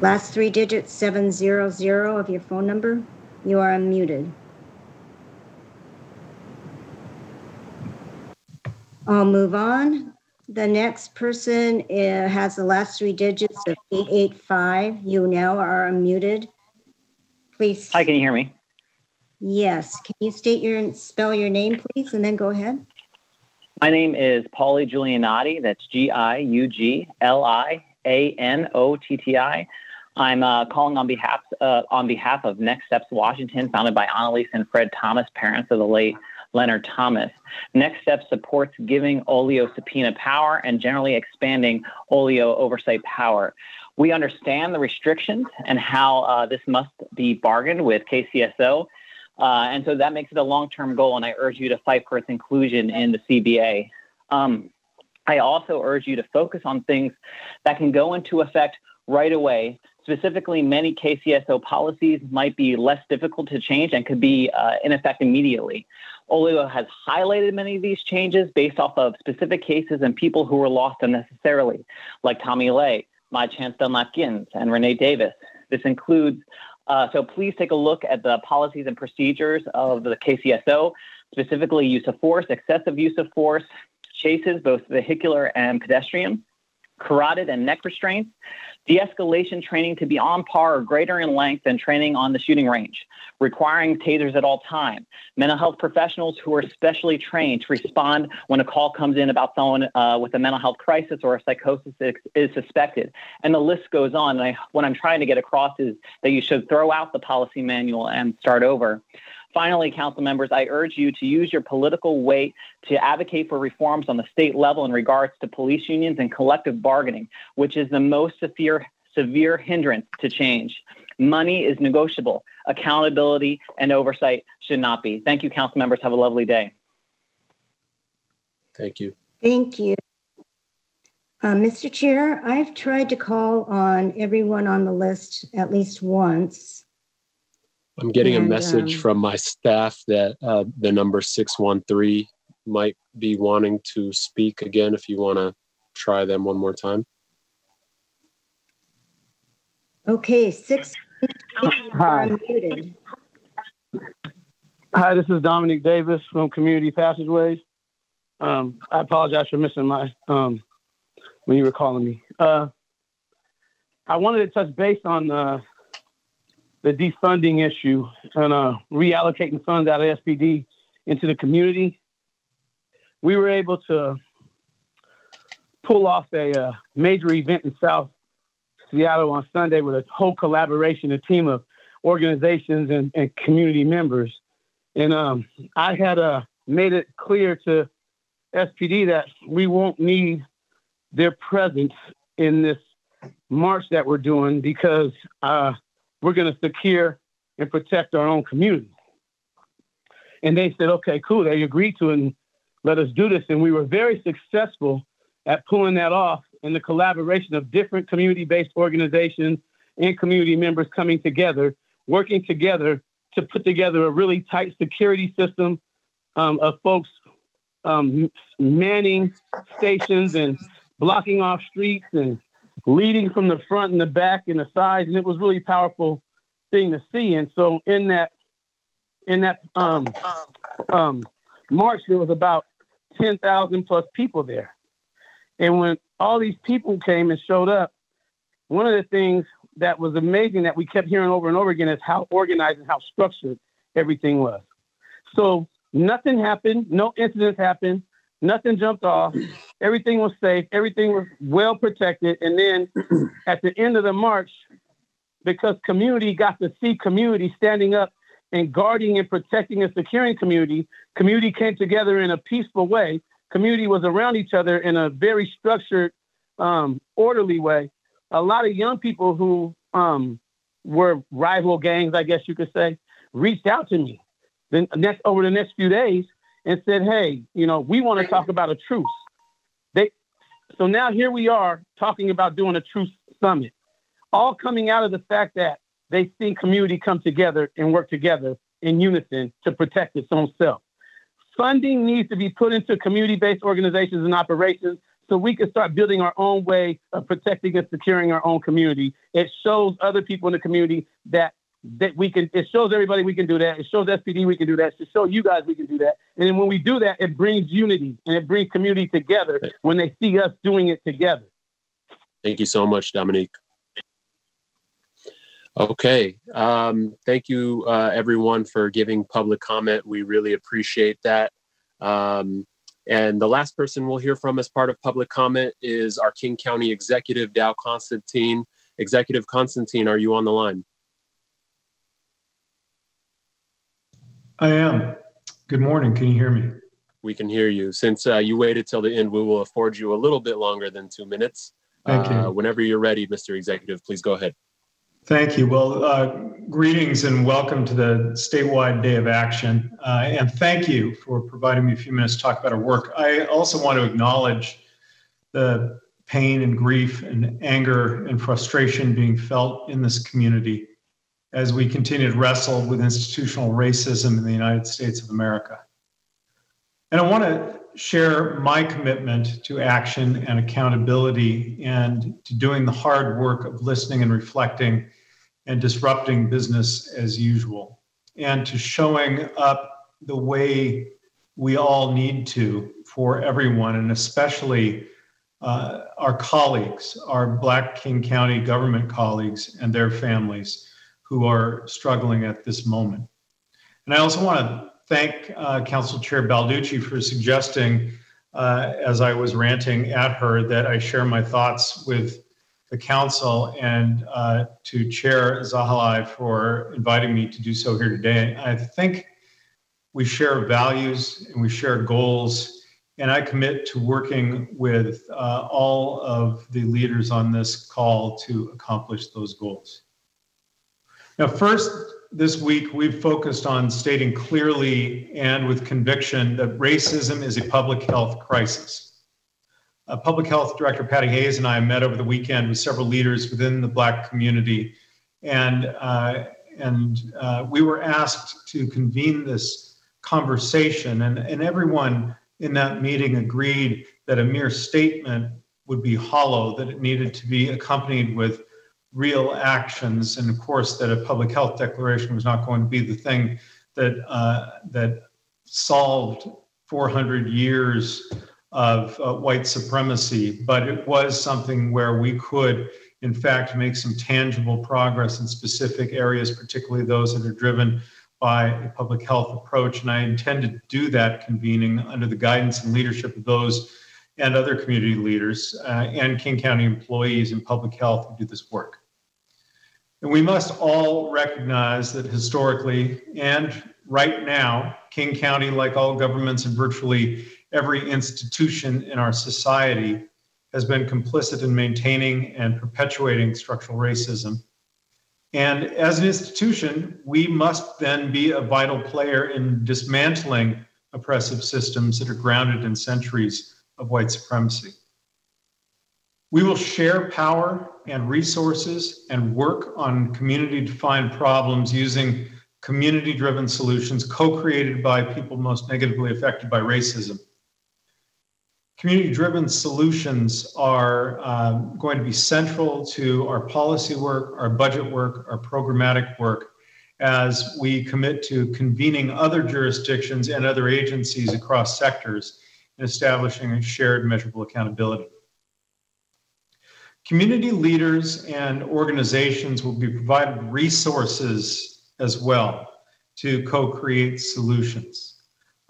Last three digits 700 of your phone number. You are unmuted. I'll move on. The next person uh, has the last three digits of 885. You now are unmuted. Please. Hi, can you hear me? Yes. Can you state your spell your name, please, and then go ahead? My name is Paulie Giuglianotti. That's G I U G L I A N O T T I. I'm uh, calling on behalf uh, on behalf of Next Steps Washington, founded by Annalesa and Fred Thomas, parents of the late Leonard Thomas. Next Step supports giving OLEO subpoena power and generally expanding OLEO oversight power. We understand the restrictions and how uh, this must be bargained with KCSO. Uh, and so that makes it a long term goal, and I urge you to fight for its inclusion in the CBA. Um, I also urge you to focus on things that can go into effect right away. Specifically, many KCSO policies might be less difficult to change and could be uh, in effect immediately. OLEO has highlighted many of these changes based off of specific cases and people who were lost unnecessarily, like Tommy Le, My Chance Dunlap Gins, and Renee Davis. This includes uh, so please take a look at the policies and procedures of the KCSO, specifically use of force, excessive use of force, chases, both vehicular and pedestrian, carotid and neck restraints, de-escalation training to be on par or greater in length than training on the shooting range, requiring tasers at all time, mental health professionals who are specially trained to respond when a call comes in about someone uh, with a mental health crisis or a psychosis is, is suspected. And the list goes on. And I, what I'm trying to get across is that you should throw out the policy manual and start over. Finally, council members, I urge you to use your political weight to advocate for reforms on the state level in regards to police unions and collective bargaining, which is the most severe, severe hindrance to change. Money is negotiable. Accountability and oversight should not be. Thank you, council members. Have a lovely day. Thank you. Thank you. Uh, Mr. Chair, I've tried to call on everyone on the list at least once. I'm getting And, a message um, from my staff that uh, the number 613 might be wanting to speak again if you want to try them one more time. Okay, six. Hi. Hi, this is Dominic Davis from Community Passageways. Um, I apologize for missing my um, when you were calling me. Uh, I wanted to touch base on uh, the defunding issue and uh, reallocating funds out of SPD into the community. We were able to pull off a uh, major event in South Seattle on Sunday with a whole collaboration, a team of organizations and, and community members. And um, I had a made it clear to SPD that we won't need their presence in this march that we're doing because uh, we're going to secure and protect our own community. And they said, okay, cool. They agreed to and let us do this. And we were very successful at pulling that off in the collaboration of different community based organizations and community members coming together, working together to put together a really tight security system um, of folks um, manning stations and blocking off streets and leading from the front and the back and the sides. And it was really powerful thing to see. And so in that in that um, um, march, there was about 10,000 plus people there. And when all these people came and showed up, one of the things that was amazing that we kept hearing over and over again is how organized and how structured everything was. So nothing happened, no incidents happened, nothing jumped off, everything was safe, everything was well protected. And then at the end of the march, because community got to see community standing up and guarding and protecting and securing community, community came together in a peaceful way. Community was around each other in a very structured, um, orderly way a lot of young people who um, were rival gangs, I guess you could say, reached out to me then next over the next few days and said, "Hey, you know, we want to talk about a truce." So now here we are talking about doing a truce summit, all coming out of the fact that they see community come together and work together in unison to protect its own self. Funding needs to be put into community-based organizations and operations so we can start building our own way of protecting and securing our own community. It shows other people in the community that that we can. It shows everybody we can do that. It shows SPD we can do that. It shows you guys we can do that. And then when we do that, it brings unity and it brings community together when they see us doing it together. Thank you so much, Dominique. Okay. Um, thank you, uh, everyone, for giving public comment. We really appreciate that. Um, and the last person we'll hear from as part of public comment is our King County Executive, Dow Constantine. Executive Constantine, are you on the line? I am. Good morning. Can you hear me? We can hear you. Since uh, you waited till the end, we will afford you a little bit longer than two minutes. Thank you. Uh, whenever you're ready, Mr. Executive, please go ahead. Thank you. Well, uh, greetings and welcome to the statewide day of action. Uh, and thank you for providing me a few minutes to talk about our work. I also want to acknowledge the pain and grief and anger and frustration being felt in this community as we continue to wrestle with institutional racism in the United States of America. And I want to share my commitment to action and accountability and to doing the hard work of listening and reflecting and disrupting business as usual and to showing up the way we all need to for everyone and especially uh, our colleagues, our Black King County government colleagues and their families who are struggling at this moment. And I also want to thank uh, Council Chair Balducci for suggesting, uh, as I was ranting at her, that I share my thoughts with the council and uh, to Chair Zahilay for inviting me to do so here today. I think we share values and we share goals, and I commit to working with uh, all of the leaders on this call to accomplish those goals. Now, first, this week we've focused on stating clearly and with conviction that racism is a public health crisis. Uh, Public Health Director Patty Hayes and I met over the weekend with several leaders within the Black community, and uh, and uh, we were asked to convene this conversation, and, and everyone in that meeting agreed that a mere statement would be hollow, that it needed to be accompanied with real actions. And of course, that a public health declaration was not going to be the thing that uh, that solved 400 years of uh, white supremacy, but it was something where we could, in fact, make some tangible progress in specific areas, particularly those that are driven by a public health approach. And I intend to do that convening under the guidance and leadership of those and other community leaders uh, and King County employees in public health who do this work. And we must all recognize that historically and right now, King County, like all governments and virtually every institution in our society, has been complicit in maintaining and perpetuating structural racism. And as an institution, we must then be a vital player in dismantling oppressive systems that are grounded in centuries of white supremacy. We will share power and resources and work on community defined problems using community driven solutions co created by people most negatively affected by racism. Community driven solutions are um, going to be central to our policy work, our budget work, our programmatic work as we commit to convening other jurisdictions and other agencies across sectors and establishing a shared measurable accountability. Community leaders and organizations will be provided resources as well to co-create solutions.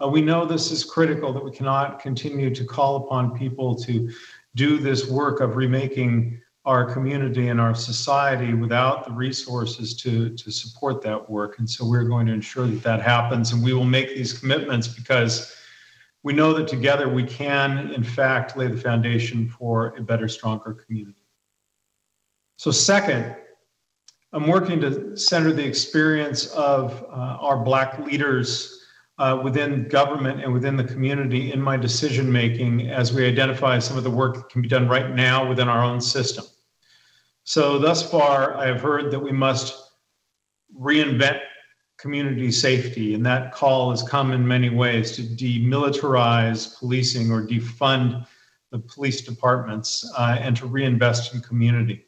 Uh, we know this is critical that we cannot continue to call upon people to do this work of remaking our community and our society without the resources to, to support that work. And so we're going to ensure that that happens. And we will make these commitments because we know that together we can, in fact, lay the foundation for a better, stronger community. So, second, I'm working to center the experience of uh, our Black leaders uh, within government and within the community in my decision making as we identify some of the work that can be done right now within our own system. So, thus far, I have heard that we must reinvent community safety, and that call has come in many ways to demilitarize policing or defund the police departments uh, and to reinvest in community.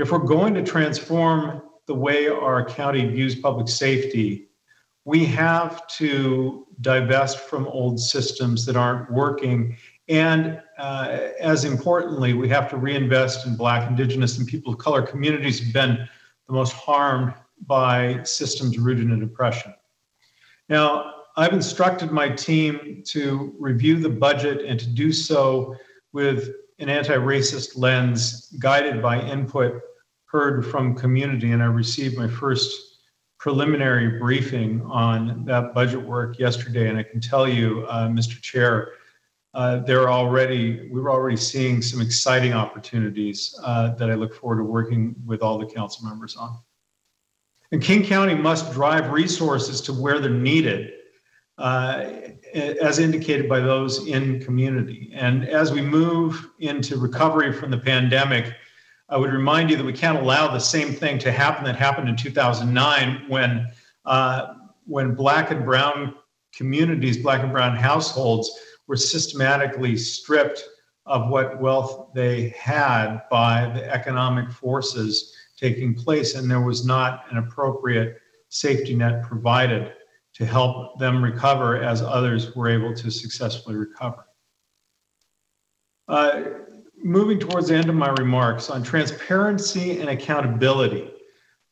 If we're going to transform the way our county views public safety, we have to divest from old systems that aren't working and uh, as importantly, we have to reinvest in Black, Indigenous, and people of color communities who've been the most harmed by systems rooted in oppression. Now, I've instructed my team to review the budget and to do so with an anti racist lens guided by input heard from community. And I received my first preliminary briefing on that budget work yesterday. And I can tell you, uh, Mr. Chair, uh, there are already we were already seeing some exciting opportunities uh, that I look forward to working with all the council members on. And King County must drive resources to where they're needed, uh, as indicated by those in community. And as we move into recovery from the pandemic, I would remind you that we can't allow the same thing to happen that happened in 2009 when uh, when Black and Brown communities, Black and Brown households were systematically stripped of what wealth they had by the economic forces taking place, and there was not an appropriate safety net provided to help them recover as others were able to successfully recover. Uh, moving towards the end of my remarks on transparency and accountability.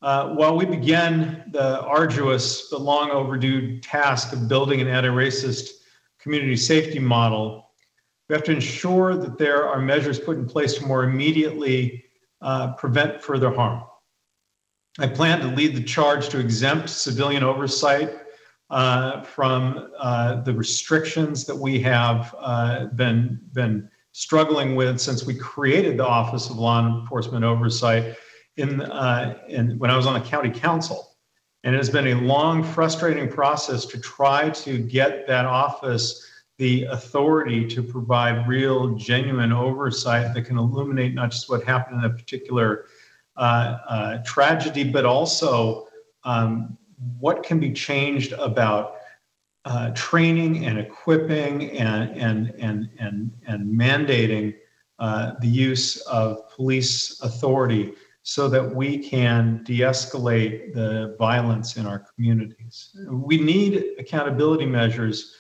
Uh, while we began the arduous but long overdue task of building an anti racist community safety model, we have to ensure that there are measures put in place to more immediately uh, prevent further harm. I plan to lead the charge to exempt civilian oversight uh, from uh, the restrictions that we have uh, been, been struggling with since we created the Office of Law Enforcement Oversight in, uh, in, when I was on the county council. And it has been a long, frustrating process to try to get that office the authority to provide real, genuine oversight that can illuminate not just what happened in a particular uh, uh, tragedy, but also um, what can be changed about uh, training and equipping and, and, and, and, and mandating uh, the use of police authority so that we can de escalate the violence in our communities. We need accountability measures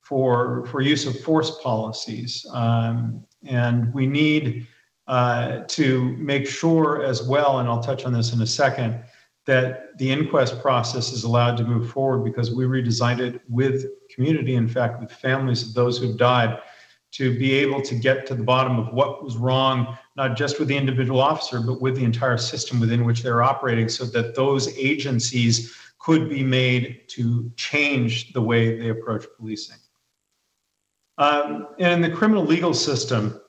for, for use of force policies. Um, and we need uh, to make sure as well, and I'll touch on this in a second, that the inquest process is allowed to move forward because we redesigned it with community, in fact, with families of those who've died, to be able to get to the bottom of what was wrong not just with the individual officer, but with the entire system within which they're operating, so that those agencies could be made to change the way they approach policing. Um, and in the criminal legal system,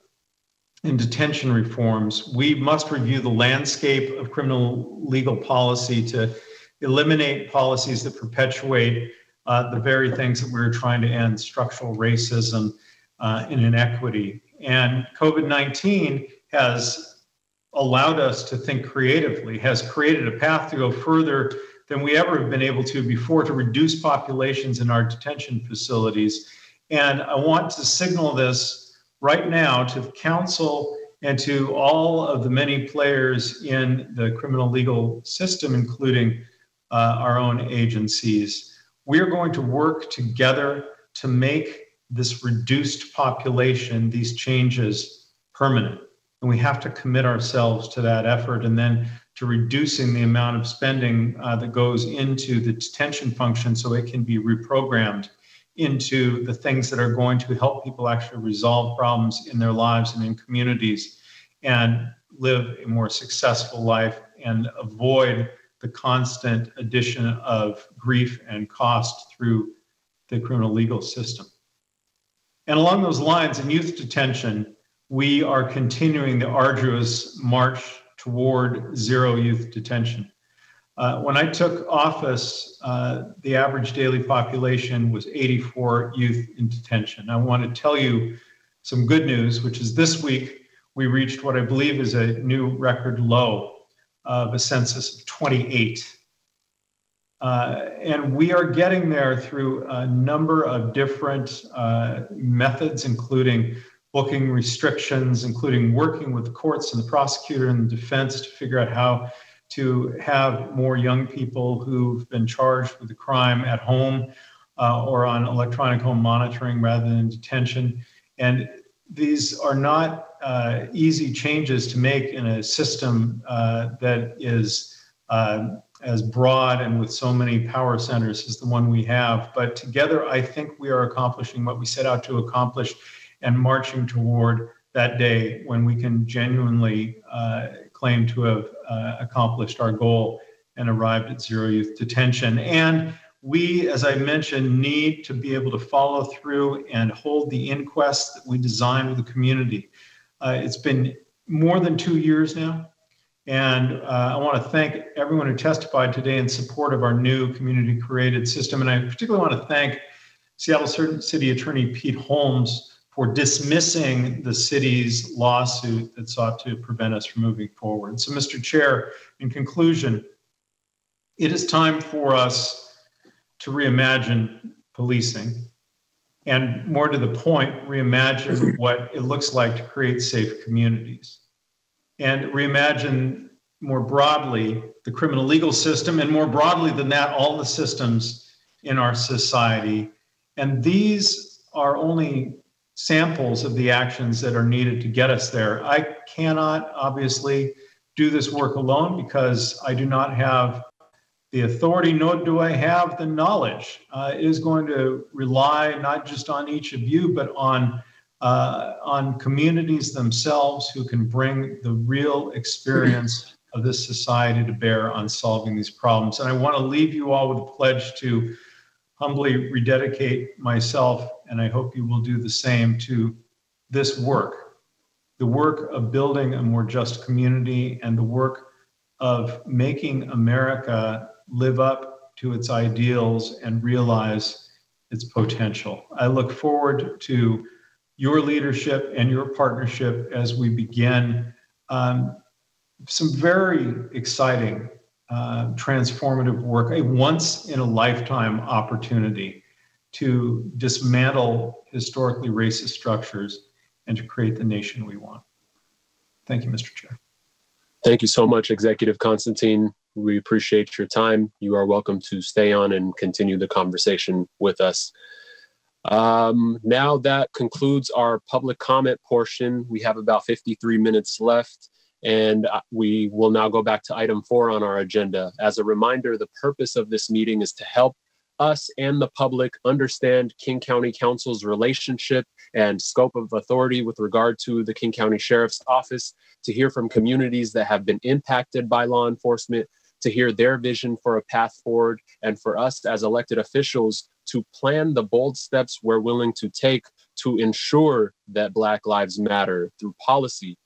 in detention reforms, we must review the landscape of criminal legal policy to eliminate policies that perpetuate uh, the very things that we're trying to end structural racism uh, and inequity. And COVID 19 has allowed us to think creatively, has created a path to go further than we ever have been able to before to reduce populations in our detention facilities. And I want to signal this right now to the council and to all of the many players in the criminal legal system, including uh, our own agencies. We are going to work together to make this reduced population, these changes permanent. And we have to commit ourselves to that effort and then to reducing the amount of spending uh, that goes into the detention function so it can be reprogrammed into the things that are going to help people actually resolve problems in their lives and in communities and live a more successful life and avoid the constant addition of grief and cost through the criminal legal system. And along those lines, in youth detention, we are continuing the arduous march toward zero youth detention. Uh, when I took office, uh, the average daily population was 84 youth in detention. I want to tell you some good news, which is this week we reached what I believe is a new record low of a census of 28. Uh, and we are getting there through a number of different uh, methods, including booking restrictions, including working with the courts and the prosecutor and the defense to figure out how to have more young people who've been charged with a crime at home uh, or on electronic home monitoring rather than detention. And these are not uh, easy changes to make in a system uh, that is uh, as broad and with so many power centers as the one we have. But together, I think we are accomplishing what we set out to accomplish and marching toward that day when we can genuinely uh, claim to have uh, accomplished our goal and arrived at zero youth detention. And we, as I mentioned, need to be able to follow through and hold the inquest that we designed with the community. Uh, it's been more than two years now. And uh, I want to thank everyone who testified today in support of our new community created system. And I particularly want to thank Seattle City Attorney Pete Holmes for dismissing the city's lawsuit that sought to prevent us from moving forward. So, Mr. Chair, in conclusion, it is time for us to reimagine policing and more to the point, reimagine what it looks like to create safe communities and reimagine more broadly the criminal legal system and more broadly than that, all the systems in our society. And these are only samples of the actions that are needed to get us there. I cannot obviously do this work alone because I do not have the authority, nor do I have the knowledge. Uh, it is going to rely not just on each of you, but on uh, on communities themselves who can bring the real experience of this society to bear on solving these problems. And I want to leave you all with a pledge to humbly rededicate myself, and I hope you will do the same to this work the work of building a more just community and the work of making America live up to its ideals and realize its potential. I look forward to your leadership and your partnership as we begin um, some very exciting, uh, transformative work, a once in a lifetime opportunity to dismantle historically racist structures and to create the nation we want. Thank you, Mr. Chair. Thank you so much, Executive Constantine. We appreciate your time. You are welcome to stay on and continue the conversation with us. Um, now that concludes our public comment portion. We have about 53 minutes left, and uh, we will now go back to item four on our agenda. As a reminder, the purpose of this meeting is to help us and the public understand King County Council's relationship and scope of authority with regard to the King County Sheriff's Office, to hear from communities that have been impacted by law enforcement, to hear their vision for a path forward, and for us as elected officials to plan the bold steps we're willing to take to ensure that Black Lives Matter through policy.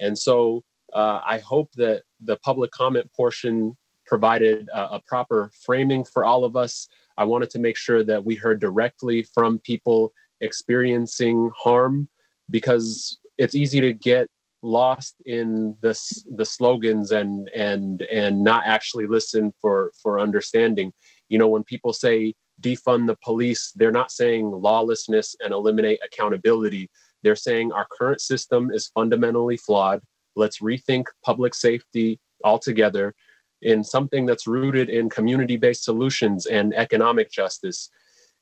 And so uh, I hope that the public comment portion provided a, a proper framing for all of us. I wanted to make sure that we heard directly from people experiencing harm because it's easy to get lost in this the slogans and and and not actually listen for for understanding. You know when people say defund the police they're not saying lawlessness and eliminate accountability. They're saying our current system is fundamentally flawed. Let's rethink public safety altogether in something that's rooted in community-based solutions and economic justice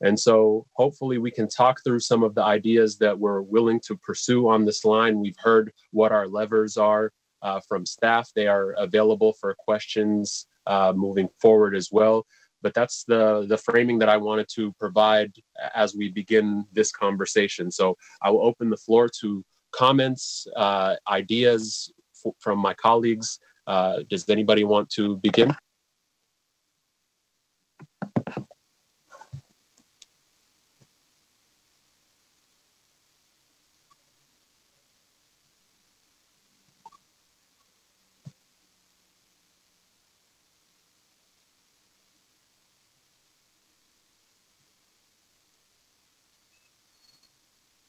and so hopefully we can talk through some of the ideas that we're willing to pursue on this line. We've heard what our levers are uh, from staff. They are available for questions uh, moving forward as well. But that's the, the framing that I wanted to provide as we begin this conversation. So I will open the floor to comments, uh, ideas from my colleagues. Uh, does anybody want to begin?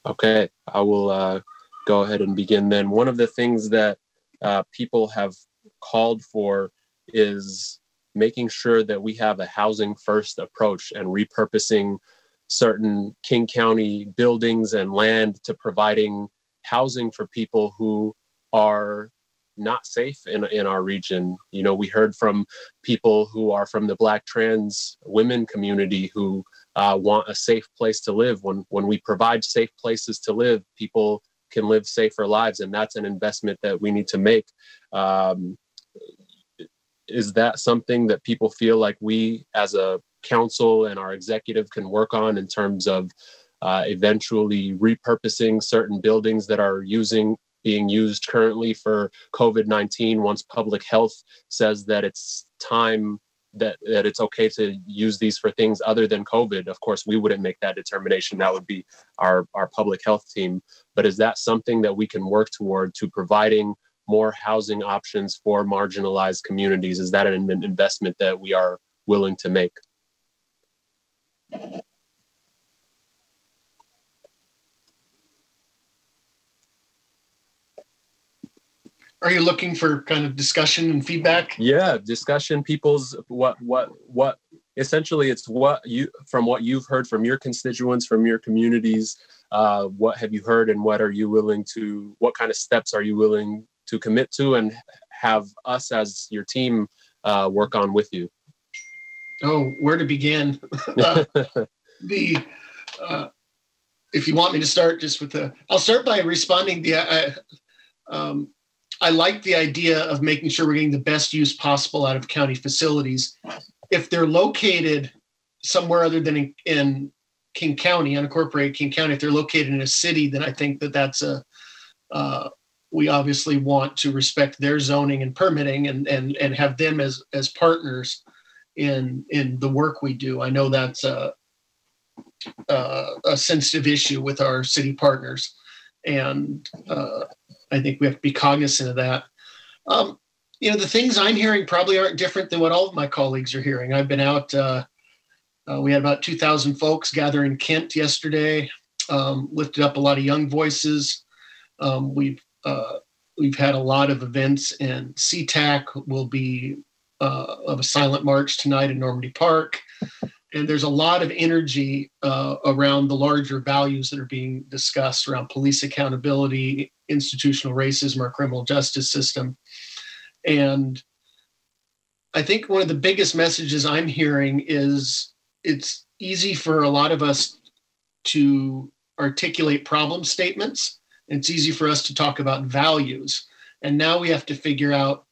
Okay, I will uh, go ahead and begin then. One of the things that uh, people have called for is making sure that we have a housing first approach and repurposing certain King County buildings and land to providing housing for people who are not safe in, in our region. You know, we heard from people who are from the Black trans women community who uh, want a safe place to live. When when we provide safe places to live, people can live safer lives, and that's an investment that we need to make. Um, is that something that people feel like we, as a council and our executive, can work on in terms of uh, eventually repurposing certain buildings that are using being used currently for COVID 19 once public health says that it's time that, that it's okay to use these for things other than COVID. Of course, we wouldn't make that determination. That would be our, our public health team. But is that something that we can work toward to providing more housing options for marginalized communities? Is that an investment that we are willing to make? are you looking for kind of discussion and feedback? Yeah, discussion. People's what what what essentially it's what you from what you've heard from your constituents from your communities. Uh, what have you heard, and what are you willing to? What kind of steps are you willing to commit to, and have us as your team uh, work on with you? Oh, where to begin? uh, the uh, if you want me to start just with the, I'll start by responding. The uh, um, I like the idea of making sure we're getting the best use possible out of county facilities. If they're located somewhere other than in, in King County, unincorporated King County, if they're located in a city, then I think that that's a uh, we obviously want to respect their zoning and permitting and and and have them as as partners in in the work we do. I know that's a a, a sensitive issue with our city partners, and uh, I think we have to be cognizant of that. Um, you know, the things I'm hearing probably aren't different than what all of my colleagues are hearing. I've been out. Uh, uh, we had about 2,000 folks gather in Kent yesterday. Um, lifted up a lot of young voices. Um, we've uh, we've had a lot of events, and CTAC will be uh, of a silent march tonight in Normandy Park and there's a lot of energy uh, around the larger values that are being discussed around police accountability, institutional racism, our criminal justice system. And I think one of the biggest messages I'm hearing is it's easy for a lot of us to articulate problem statements. It's easy for us to talk about values. And now we have to figure out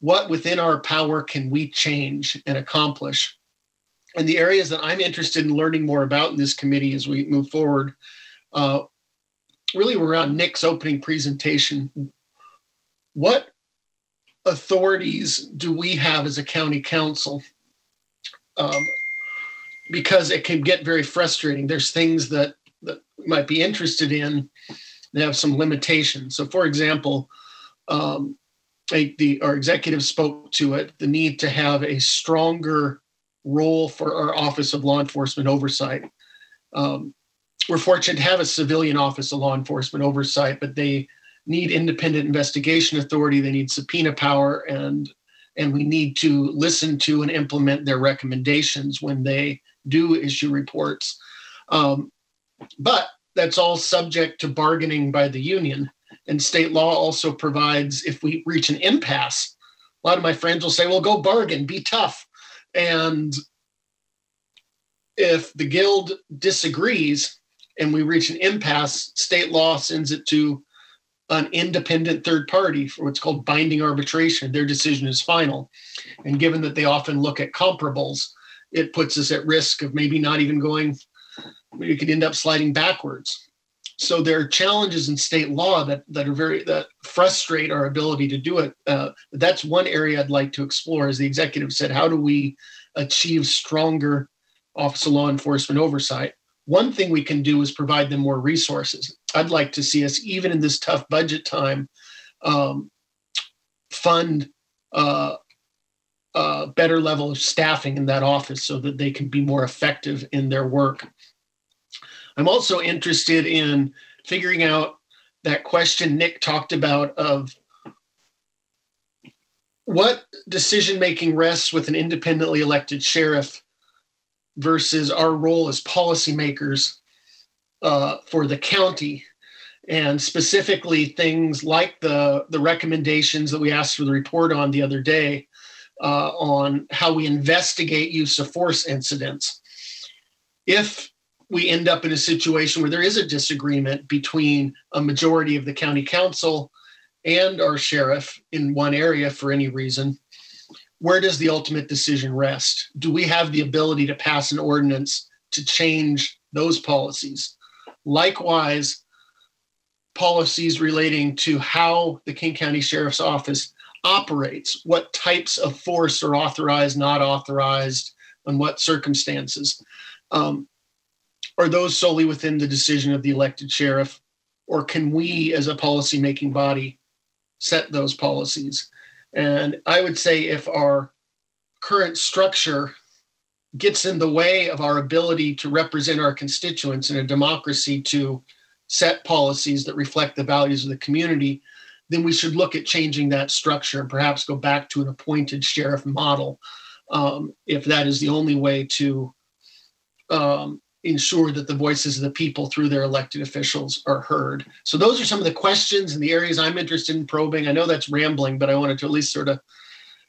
what within our power can we change and accomplish and the areas that I'm interested in learning more about in this committee as we move forward, uh, really were around Nick's opening presentation. What authorities do we have as a county council? Um, because it can get very frustrating. There's things that that might be interested in that have some limitations. So, for example, um, the our executive spoke to it the need to have a stronger role for our Office of Law Enforcement Oversight. Um, we're fortunate to have a civilian Office of Law Enforcement Oversight, but they need independent investigation authority. They need subpoena power, and and we need to listen to and implement their recommendations when they do issue reports. Um, but that's all subject to bargaining by the union. And state law also provides if we reach an impasse, a lot of my friends will say, well, go bargain, be tough. And if the guild disagrees and we reach an impasse, state law sends it to an independent third party for what's called binding arbitration. Their decision is final. And given that they often look at comparables, it puts us at risk of maybe not even going, we could end up sliding backwards. So there are challenges in state law that, that are very that frustrate our ability to do it. Uh, that's one area I'd like to explore. As the executive said, how do we achieve stronger Office of Law Enforcement oversight? One thing we can do is provide them more resources. I'd like to see us, even in this tough budget time, um, fund uh, a better level of staffing in that office so that they can be more effective in their work. I'm also interested in figuring out that question Nick talked about of what decision making rests with an independently elected sheriff versus our role as policymakers uh, for the county. And specifically things like the the recommendations that we asked for the report on the other day uh, on how we investigate use of force incidents. If we end up in a situation where there is a disagreement between a majority of the county council and our sheriff in one area for any reason, where does the ultimate decision rest? Do we have the ability to pass an ordinance to change those policies? Likewise, policies relating to how the King County Sheriff's Office operates, what types of force are authorized, not authorized, and what circumstances. Um, are those solely within the decision of the elected sheriff? Or can we, as a policy making body, set those policies? And I would say if our current structure gets in the way of our ability to represent our constituents in a democracy to set policies that reflect the values of the community, then we should look at changing that structure and perhaps go back to an appointed sheriff model um, if that is the only way to um, ensure that the voices of the people through their elected officials are heard. So those are some of the questions and the areas I'm interested in probing. I know that's rambling, but I wanted to at least sort of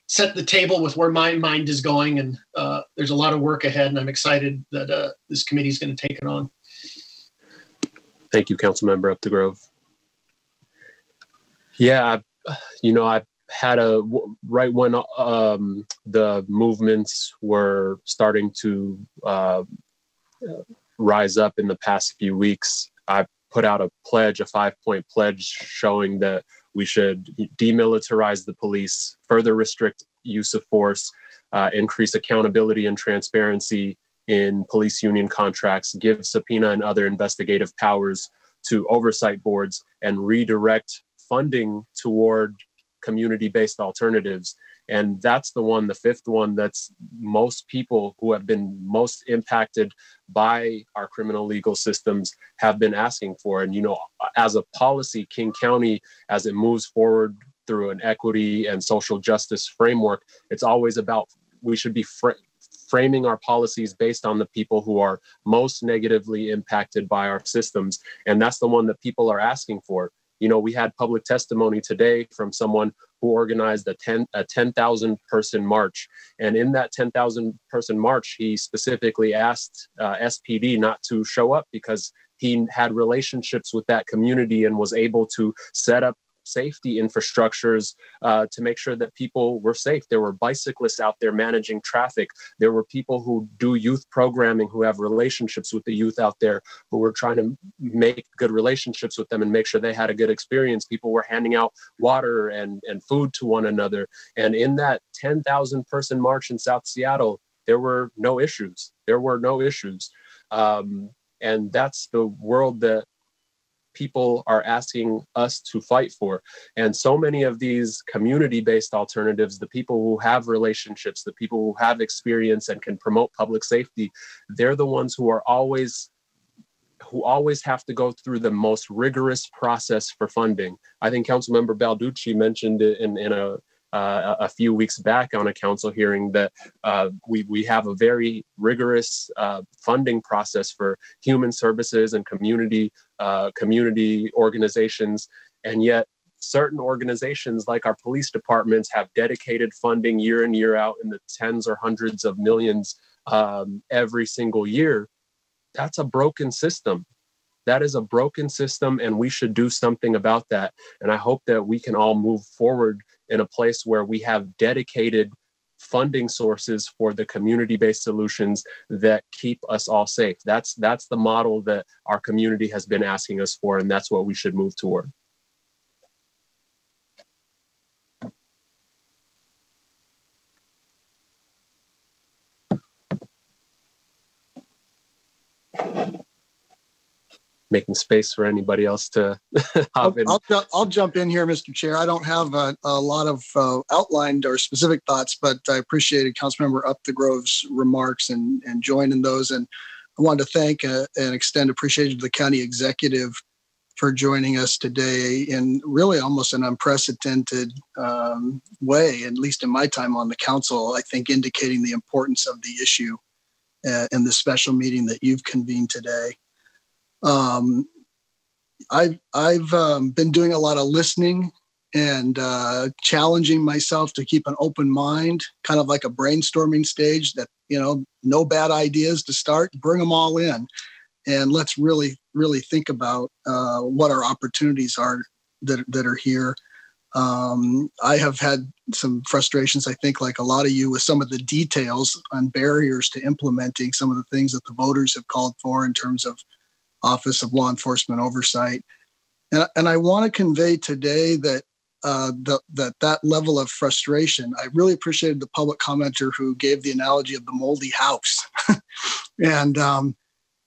set the table with where my mind is going. And uh, there's a lot of work ahead, and I'm excited that uh, this committee is going to take it on. Thank you, Council Member Upthegrove. Yeah, I, you know, I had a right when um, the movements were starting to uh, rise up in the past few weeks. I put out a pledge, a five point pledge showing that we should demilitarize the police, further restrict use of force, uh, increase accountability and transparency in police union contracts, give subpoena and other investigative powers to oversight boards, and redirect funding toward community based alternatives and that's the one the fifth one that's most people who have been most impacted by our criminal legal systems have been asking for. And you know as a policy king county as it moves forward through an equity and social justice framework it's always about we should be fr- framing our policies based on the people who are most negatively impacted by our systems. And that's the one that people are asking for. You know we had public testimony today from someone who organized a 10 a 10,000 person march. And in that 10,000 person march he specifically asked uh, SPD not to show up because he had relationships with that community and was able to set up safety infrastructures uh, to make sure that people were safe. There were bicyclists out there managing traffic. There were people who do youth programming who have relationships with the youth out there who were trying to make good relationships with them and make sure they had a good experience. People were handing out water and, and food to one another. And in that 10,000 person march in South Seattle, there were no issues. There were no issues. Um, and that's the world that people are asking us to fight for. And so many of these community based alternatives, the people who have relationships, the people who have experience and can promote public safety, they're the ones who are always who always have to go through the most rigorous process for funding. I think Councilmember Balducci mentioned it in, in a uh, a few weeks back on a council hearing that uh, we, we have a very rigorous uh, funding process for human services and community uh, community organizations, and yet certain organizations like our police departments have dedicated funding year in year out in the tens or hundreds of millions um, every single year. That's a broken system. That is a broken system and we should do something about that. And i hope that we can all move forward in a place where we have dedicated funding sources for the community-based solutions that keep us all safe. That's that's the model that our community has been asking us for, and that's what we should move toward. Making space for anybody else to hop in. I'll, I'll, I'll, jump in here, Mr. Chair. I don't have a, a lot of uh, outlined or specific thoughts, but I appreciated Councilmember Upthegrove's remarks and, and joining those. And I wanted to thank uh, and extend appreciation to the county executive for joining us today in really almost an unprecedented um, way, at least in my time on the council, I think indicating the importance of the issue uh, in the special meeting that you've convened today. Um, I've I've um, been doing a lot of listening and uh, challenging myself to keep an open mind, kind of like a brainstorming stage. That you know, no bad ideas to start. Bring them all in, and let's really really think about uh, what our opportunities are that that are here. Um, I have had some frustrations, I think, like a lot of you, with some of the details on barriers to implementing some of the things that the voters have called for in terms of Office of Law Enforcement Oversight. And, and I want to convey today that uh, the, that that level of frustration. I really appreciated the public commenter who gave the analogy of the moldy house. and um,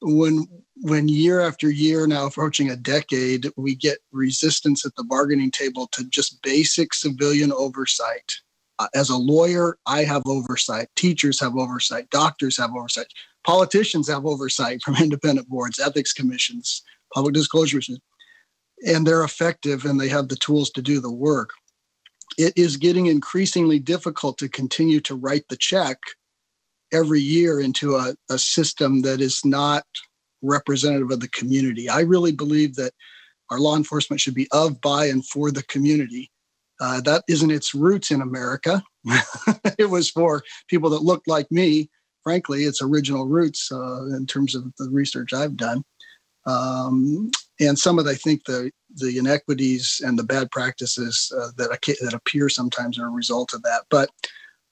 when when year after year, now approaching a decade, we get resistance at the bargaining table to just basic civilian oversight. Uh, as a lawyer, I have oversight. Teachers have oversight. Doctors have oversight. Politicians have oversight from independent boards, ethics commissions, public disclosures, and they're effective and they have the tools to do the work. It is getting increasingly difficult to continue to write the check every year into a, a system that is not representative of the community. I really believe that our law enforcement should be of, by, and for the community. Uh, that isn't its roots in America. it was for people that looked like me frankly, its original roots uh, in terms of the research I've done. Um, and some of, I think, the the inequities and the bad practices uh, that that appear sometimes are a result of that. But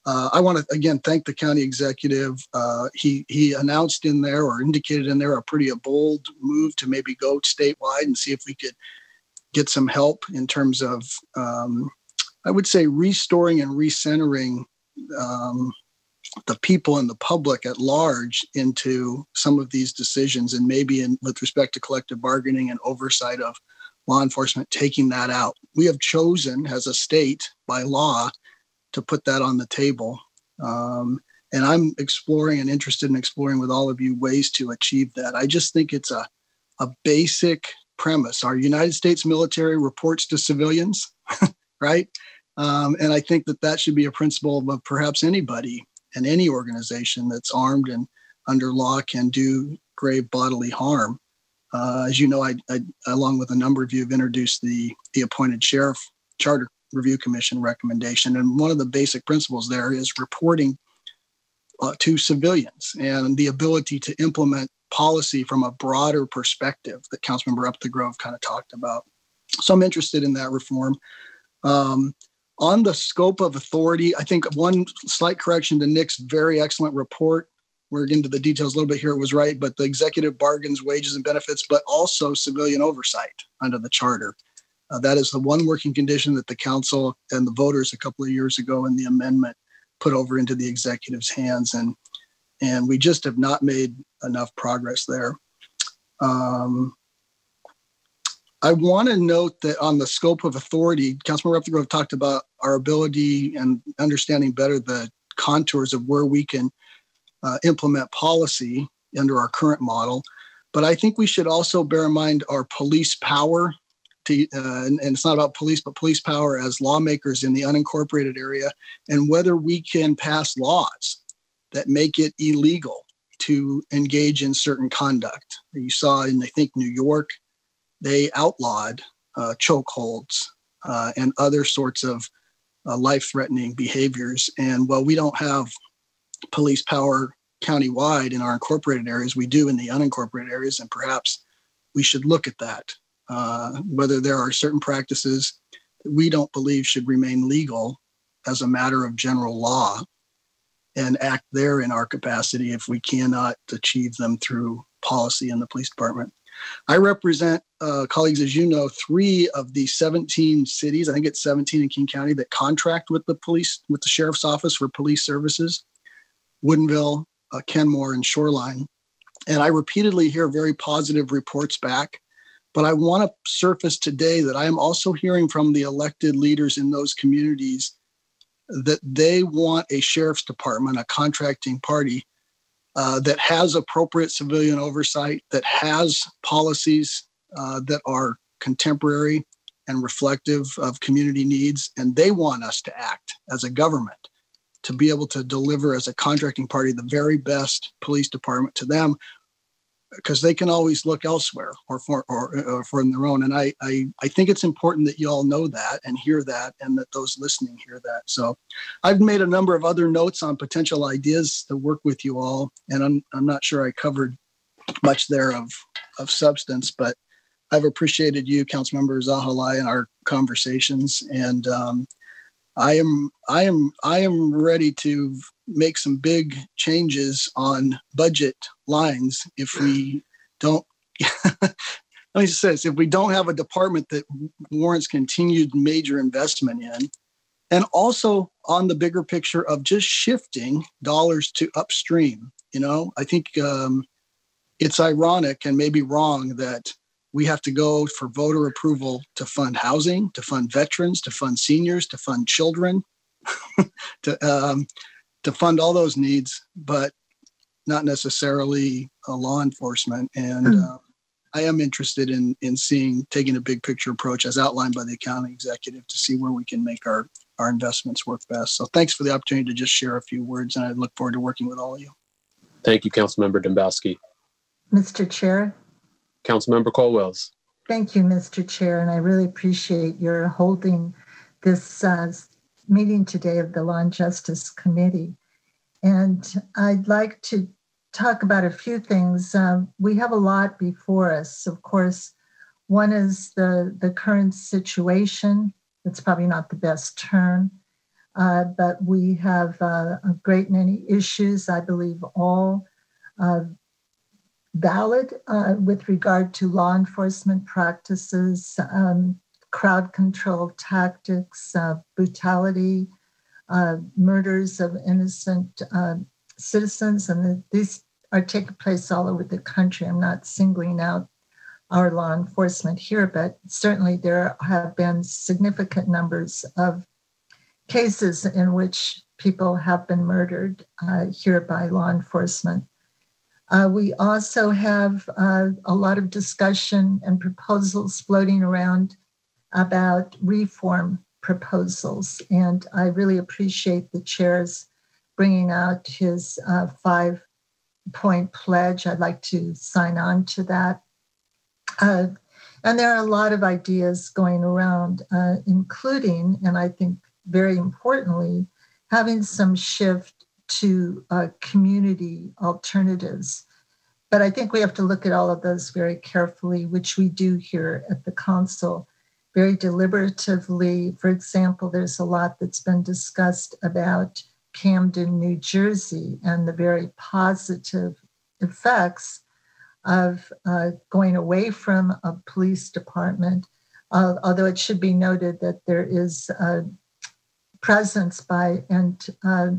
uh, I want to again thank the county executive. Uh, he he announced in there or indicated in there a pretty a bold move to maybe go statewide and see if we could get some help in terms of um, I would say restoring and recentering um, the people and the public at large into some of these decisions and maybe in with respect to collective bargaining and oversight of law enforcement taking that out. We have chosen as a state by law to put that on the table. Um, and i'm exploring and interested in exploring with all of you ways to achieve that. I just think it's a, a basic premise. Our united states military reports to civilians right? Um, and i think that that should be a principle of perhaps anybody and any organization that's armed and under law can do grave bodily harm. Uh, as you know, I, I, along with a number of you, have introduced the the appointed sheriff charter review commission recommendation, and one of the basic principles there is reporting uh, to civilians and the ability to implement policy from a broader perspective that Councilmember Upthegrove kind of talked about. So I'm interested in that reform. Um, on the scope of authority, I think one slight correction to Nick's very excellent report. We're getting into the details a little bit here. It was right, but the executive bargains, wages, and benefits, but also civilian oversight under the charter. Uh, that is the one working condition that the council and the voters a couple of years ago in the amendment put over into the executive's hands, and and we just have not made enough progress there. Um, I want to note that on the scope of authority, Councilmember Upthegrove talked about our ability and understanding better the contours of where we can uh, implement policy under our current model. But I think we should also bear in mind our police power. To, uh, and, and it's not about police, but police power as lawmakers in the unincorporated area, and whether we can pass laws that make it illegal to engage in certain conduct. You saw in, I think, New York, they outlawed uh, chokeholds uh, and other sorts of uh, life threatening behaviors. And while we don't have police power countywide in our incorporated areas, we do in the unincorporated areas, and perhaps we should look at that. Uh, whether there are certain practices that we don't believe should remain legal as a matter of general law and act there in our capacity if we cannot achieve them through policy in the police department. I represent uh, colleagues, as you know, three of the 17 cities, I think it's 17 in King County, that contract with the police, with the sheriff's office for police services Woodinville, uh, Kenmore, and Shoreline. And I repeatedly hear very positive reports back. But I want to surface today that I am also hearing from the elected leaders in those communities that they want a sheriff's department, a contracting party uh, that has appropriate civilian oversight, that has policies uh, that are contemporary and reflective of community needs. And they want us to act as a government to be able to deliver as a contracting party the very best police department to them because they can always look elsewhere or for or, or for their own. And I, I I think it's important that you all know that and hear that, and that those listening hear that. So, I've made a number of other notes on potential ideas to work with you all, and I'm I'm not sure I covered much there of of substance, but I've appreciated you, Councilmember Zahilay, in our conversations, and um, I am I am I am ready to make some big changes on budget lines if we don't let me just say this if we don't have a department that warrants continued major investment in and also on the bigger picture of just shifting dollars to upstream you know? I think um, it's ironic and maybe wrong that we have to go for voter approval to fund housing to fund veterans to fund seniors to fund children to um, to fund all those needs, but not necessarily uh, law enforcement. And mm. uh, I am interested in in seeing taking a big picture approach as outlined by the county executive to see where we can make our our investments work best. So thanks for the opportunity to just share a few words, and I look forward to working with all of you. Thank you, Councilmember Dembowski. Mr. Chair. Councilmember Kohl-Welles. Thank you, Mr. Chair, and I really appreciate your holding this uh, meeting today of the Law and Justice Committee. And I'd like to talk about a few things. Um, we have a lot before us. Of course, one is the, the current situation. It's probably not the best term, uh, but we have uh, a great many issues, I believe, all uh, valid uh, with regard to law enforcement practices, um, crowd control tactics, uh, brutality, uh, murders of innocent uh, citizens, and these are taking place all over the country. I'm not singling out our law enforcement here, but certainly there have been significant numbers of cases in which people have been murdered uh, here by law enforcement. Uh, we also have uh, a lot of discussion and proposals floating around about reform proposals. And I really appreciate the chair's bringing out his uh, five point pledge. I'd like to sign on to that. Uh, and there are a lot of ideas going around, uh, including, and I think very importantly, having some shift to uh, community alternatives. But I think we have to look at all of those very carefully, which we do here at the council very deliberatively. For example, there's a lot that's been discussed about Camden, New Jersey, and the very positive effects of uh, going away from a police department. Uh, although it should be noted that there is a presence by and uh,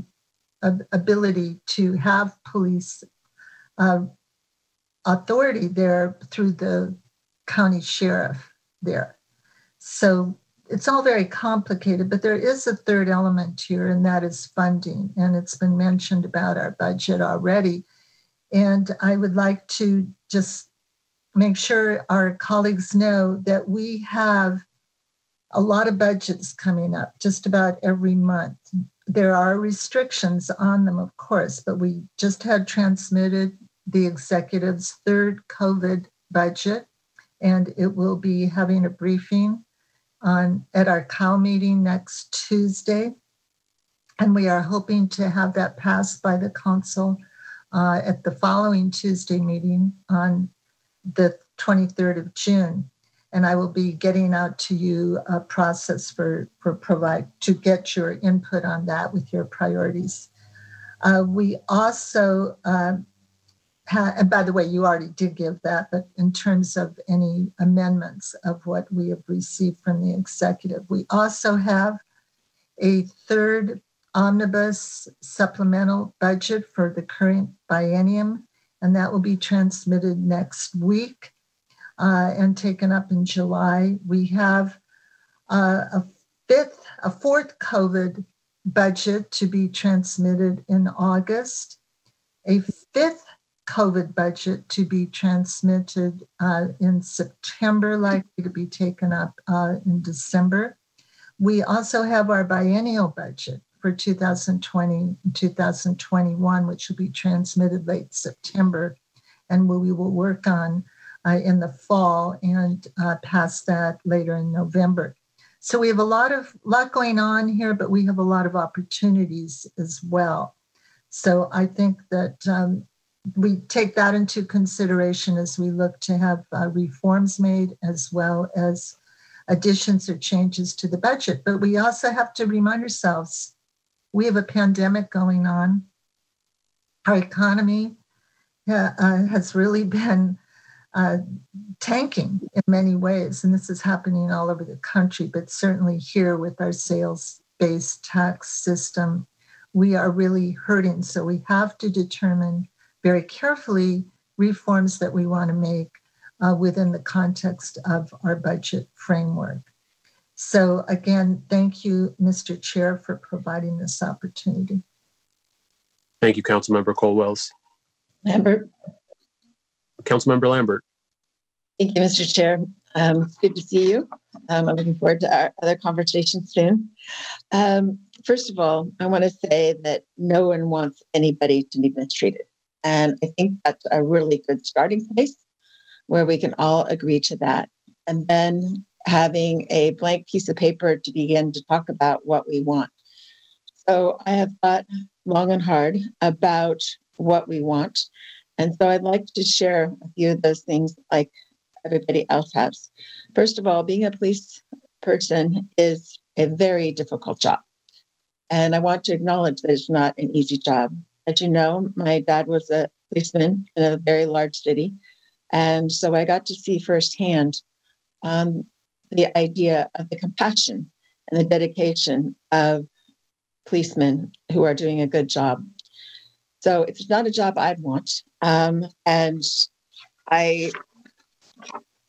ability to have police uh, authority there through the county sheriff there. So it's all very complicated, but there is a third element here, and that is funding. And it's been mentioned about our budget already. And I would like to just make sure our colleagues know that we have a lot of budgets coming up just about every month. There are restrictions on them, of course, but we just had transmitted the executive's third COVID budget, and it will be having a briefing on at our COW meeting next Tuesday. And we are hoping to have that passed by the council uh, at the following Tuesday meeting on the 23rd of June. And I will be getting out to you a process for, for provide to get your input on that with your priorities. Uh, we also uh, and by the way, you already did give that, but in terms of any amendments of what we have received from the executive, we also have a third omnibus supplemental budget for the current biennium, and that will be transmitted next week uh, and taken up in July. We have uh, a fifth, a fourth COVID budget to be transmitted in August, a fifth COVID budget to be transmitted uh, in September, likely to be taken up uh, in December. We also have our biennial budget for 2020 and 2021, which will be transmitted late September, and we will work on uh, in the fall and uh, pass that later in November. So we have a lot of lot going on here, but we have a lot of opportunities as well. So I think that um, we take that into consideration as we look to have uh, reforms made as well as additions or changes to the budget. But we also have to remind ourselves we have a pandemic going on. Our economy uh, uh, has really been uh, tanking in many ways, and this is happening all over the country, but certainly here with our sales based tax system, we are really hurting. So we have to determine very carefully reforms that we want to make uh, within the context of our budget framework. So again, thank you, Mr. Chair, for providing this opportunity. Thank you, Council Councilmember Coles. Lambert. Councilmember Lambert. Thank you, Mr. Chair. Um, good to see you. Um, I'm looking forward to our other conversation soon. Um, first of all, I want to say that no one wants anybody to be mistreated. And I think that's a really good starting place where we can all agree to that. And then having a blank piece of paper to begin to talk about what we want. So I have thought long and hard about what we want. And so I'd like to share a few of those things like everybody else has. First of all, being a police person is a very difficult job. And I want to acknowledge that it's not an easy job. As you know, my dad was a policeman in a very large city. And so I got to see firsthand um, the idea of the compassion and the dedication of policemen who are doing a good job. So it's not a job I'd want. Um, and I,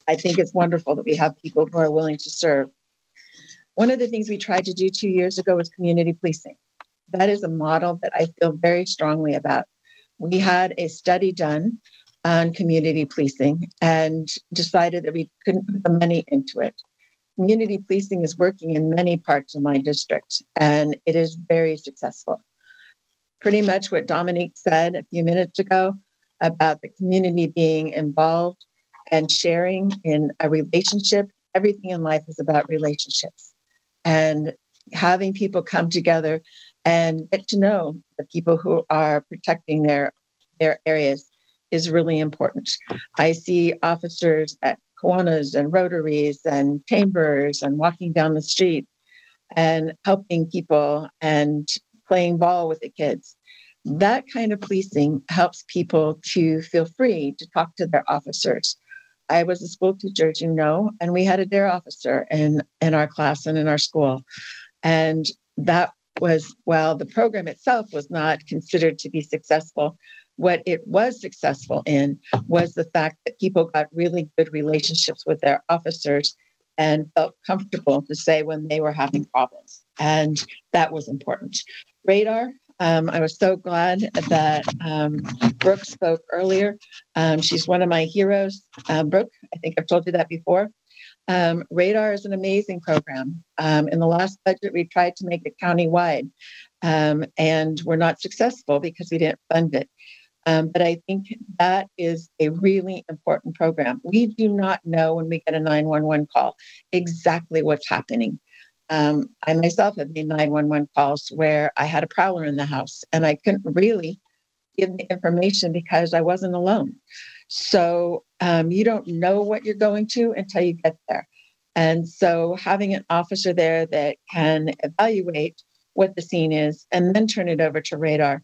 I think it's wonderful that we have people who are willing to serve. One of the things we tried to do two years ago was community policing that is a model that I feel very strongly about. We had a study done on community policing and decided that we couldn't put the money into it. Community policing is working in many parts of my district and it is very successful. Pretty much what Dominique said a few minutes ago about the community being involved and sharing in a relationship. Everything in life is about relationships and having people come together and get to know the people who are protecting their their areas is really important. I see officers at Kiwanis and Rotaries and Chambers and walking down the street and helping people and playing ball with the kids. That kind of policing helps people to feel free to talk to their officers. I was a school teacher, as you know, and we had a DARE officer in, in our class and in our school. And that was, while the program itself was not considered to be successful, what it was successful in was the fact that people got really good relationships with their officers and felt comfortable to say when they were having problems. And that was important. Radar, um, I was so glad that um, Brooke spoke earlier. Um, she's one of my heroes. Um, Brooke, I think I've told you that before. Um, Radar is an amazing program. Um, in the last budget, we tried to make it county-wide, and we're not successful because we didn't fund it. But I think that is a really important program. We do not know when we get a 911 call exactly what's happening. Um, I myself have made 911 calls where I had a prowler in the house and I couldn't really give the information because I wasn't alone. So um, you don't know what you're going to until you get there. And so having an officer there that can evaluate what the scene is and then turn it over to radar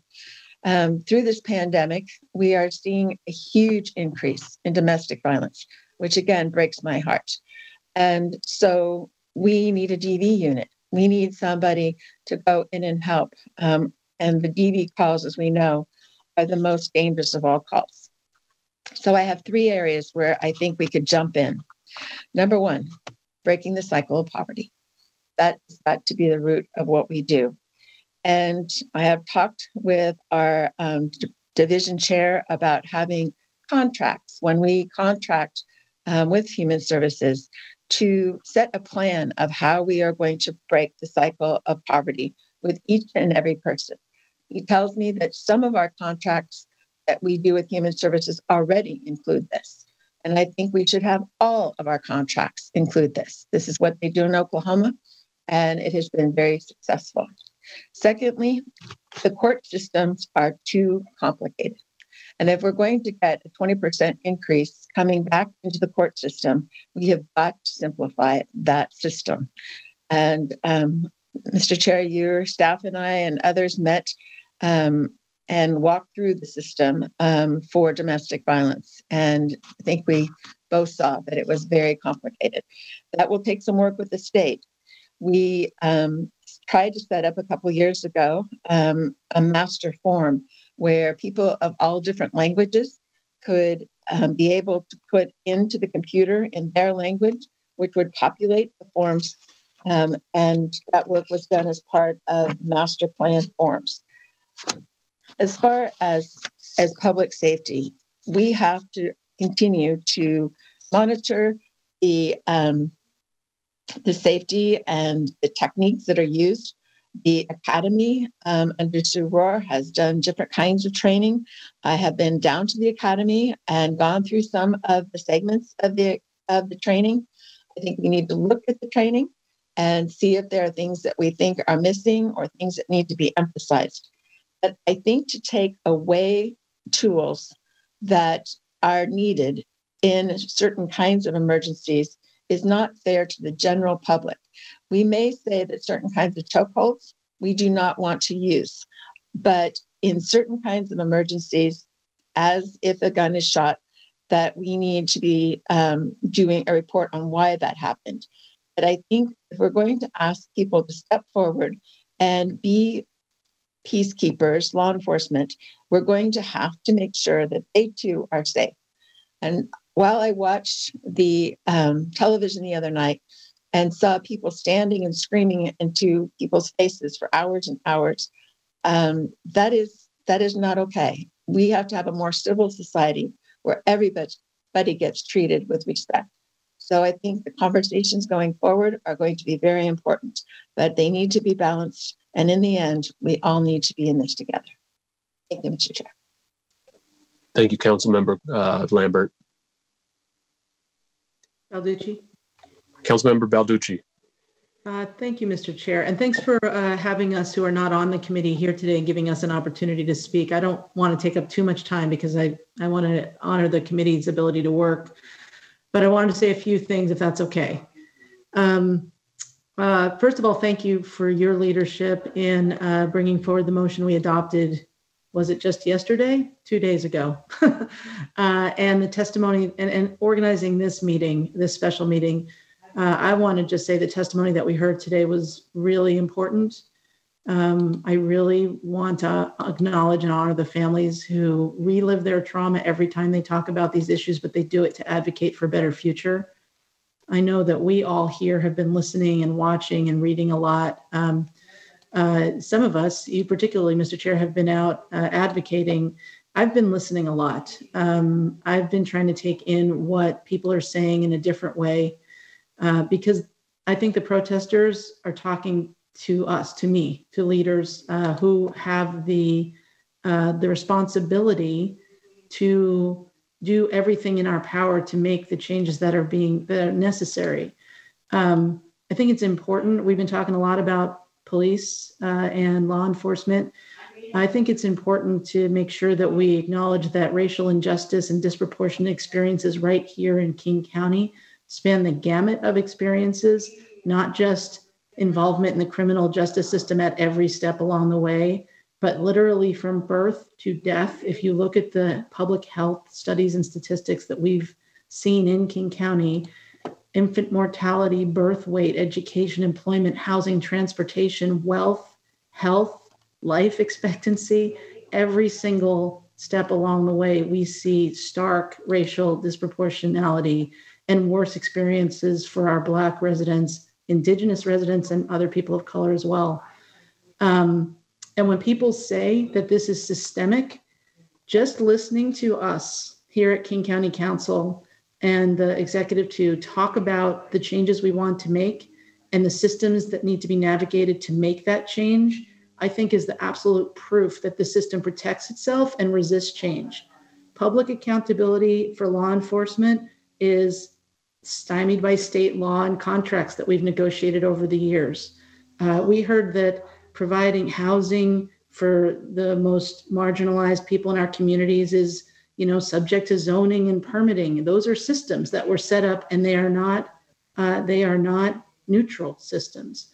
um, through this pandemic, we are seeing a huge increase in domestic violence, which again breaks my heart. And so we need a DV unit. We need somebody to go in and help. Um, and the DV calls, as we know, are the most dangerous of all calls. So I have three areas where I think we could jump in. Number one, breaking the cycle of poverty. That's got to be the root of what we do. And I have talked with our um, d- division chair about having contracts when we contract um, with human services to set a plan of how we are going to break the cycle of poverty with each and every person. He tells me that some of our contracts that we do with human services already include this. And I think we should have all of our contracts include this. This is what they do in Oklahoma, and it has been very successful. Secondly, the court systems are too complicated. And if we're going to get a 20% increase coming back into the court system, we have got to simplify that system. And um, Mr. Chair, your staff and I and others met um, and walked through the system um, for domestic violence. And I think we both saw that it was very complicated. That will take some work with the state. We um, tried to set up a couple years ago um, a master form where people of all different languages could um, be able to put into the computer in their language, which would populate the forms. Um, and that work was done as part of master plan forms. As far as, as public safety, we have to continue to monitor the um, the safety and the techniques that are used. The academy um, under Sue Rahr has done different kinds of training. I have been down to the academy and gone through some of the segments of the of the training. I think we need to look at the training and see if there are things that we think are missing or things that need to be emphasized. But I think to take away tools that are needed in certain kinds of emergencies is not fair to the general public. We may say that certain kinds of chokeholds we do not want to use, but in certain kinds of emergencies, as if a gun is shot, that we need to be um, doing a report on why that happened. But I think if we're going to ask people to step forward and be peacekeepers, law enforcement, we're going to have to make sure that they too are safe. And while I watched the um, television the other night and saw people standing and screaming into people's faces for hours and hours, um, that is that is not okay. We have to have a more civil society where everybody gets treated with respect. So I think the conversations going forward are going to be very important, but they need to be balanced. And in the end, we all need to be in this together. Thank you, Mr. Chair. Thank you, Councilmember uh, Lambert. Balducci. Councilmember Balducci. Uh, thank you, Mr. Chair, and thanks for uh, having us who are not on the committee here today and giving us an opportunity to speak. I don't want to take up too much time because I, I want to honor the committee's ability to work. but I wanted to say a few things if that's okay. Um, uh, first of all, thank you for your leadership in uh, bringing forward the motion we adopted. Was it just yesterday? Two days ago. uh, and the testimony and, and, organizing this meeting, this special meeting. Uh, I want to just say the testimony that we heard today was really important. Um, I really want to acknowledge and honor the families who relive their trauma every time they talk about these issues, but they do it to advocate for a better future. I know that we all here have been listening and watching and reading a lot. Um, uh, some of us, you particularly, Mr. Chair, have been out uh, advocating. I've been listening a lot. Um, I've been trying to take in what people are saying in a different way uh, because I think the protesters are talking to us, to me, to leaders uh, who have the uh, the responsibility to do everything in our power to make the changes that are being that are necessary. Um, I think it's important. We've been talking a lot about police uh, and law enforcement. I think it's important to make sure that we acknowledge that racial injustice and disproportionate experiences right here in King County span the gamut of experiences, not just involvement in the criminal justice system at every step along the way, but literally from birth to death. If you look at the public health studies and statistics that we've seen in King County, infant mortality, birth weight, education, employment, housing, transportation, wealth, health, life expectancy, every single step along the way, we see stark racial disproportionality and worse experiences for our Black residents, Indigenous residents, and other people of color as well. Um, and when people say that this is systemic, just listening to us here at King County Council and the executive to talk about the changes we want to make and the systems that need to be navigated to make that change, I think is the absolute proof that the system protects itself and resists change. Public accountability for law enforcement is stymied by state law and contracts that we've negotiated over the years. Uh, we heard that providing housing for the most marginalized people in our communities is you know subject to zoning and permitting. Those are systems that were set up and they are not uh, they are not neutral systems.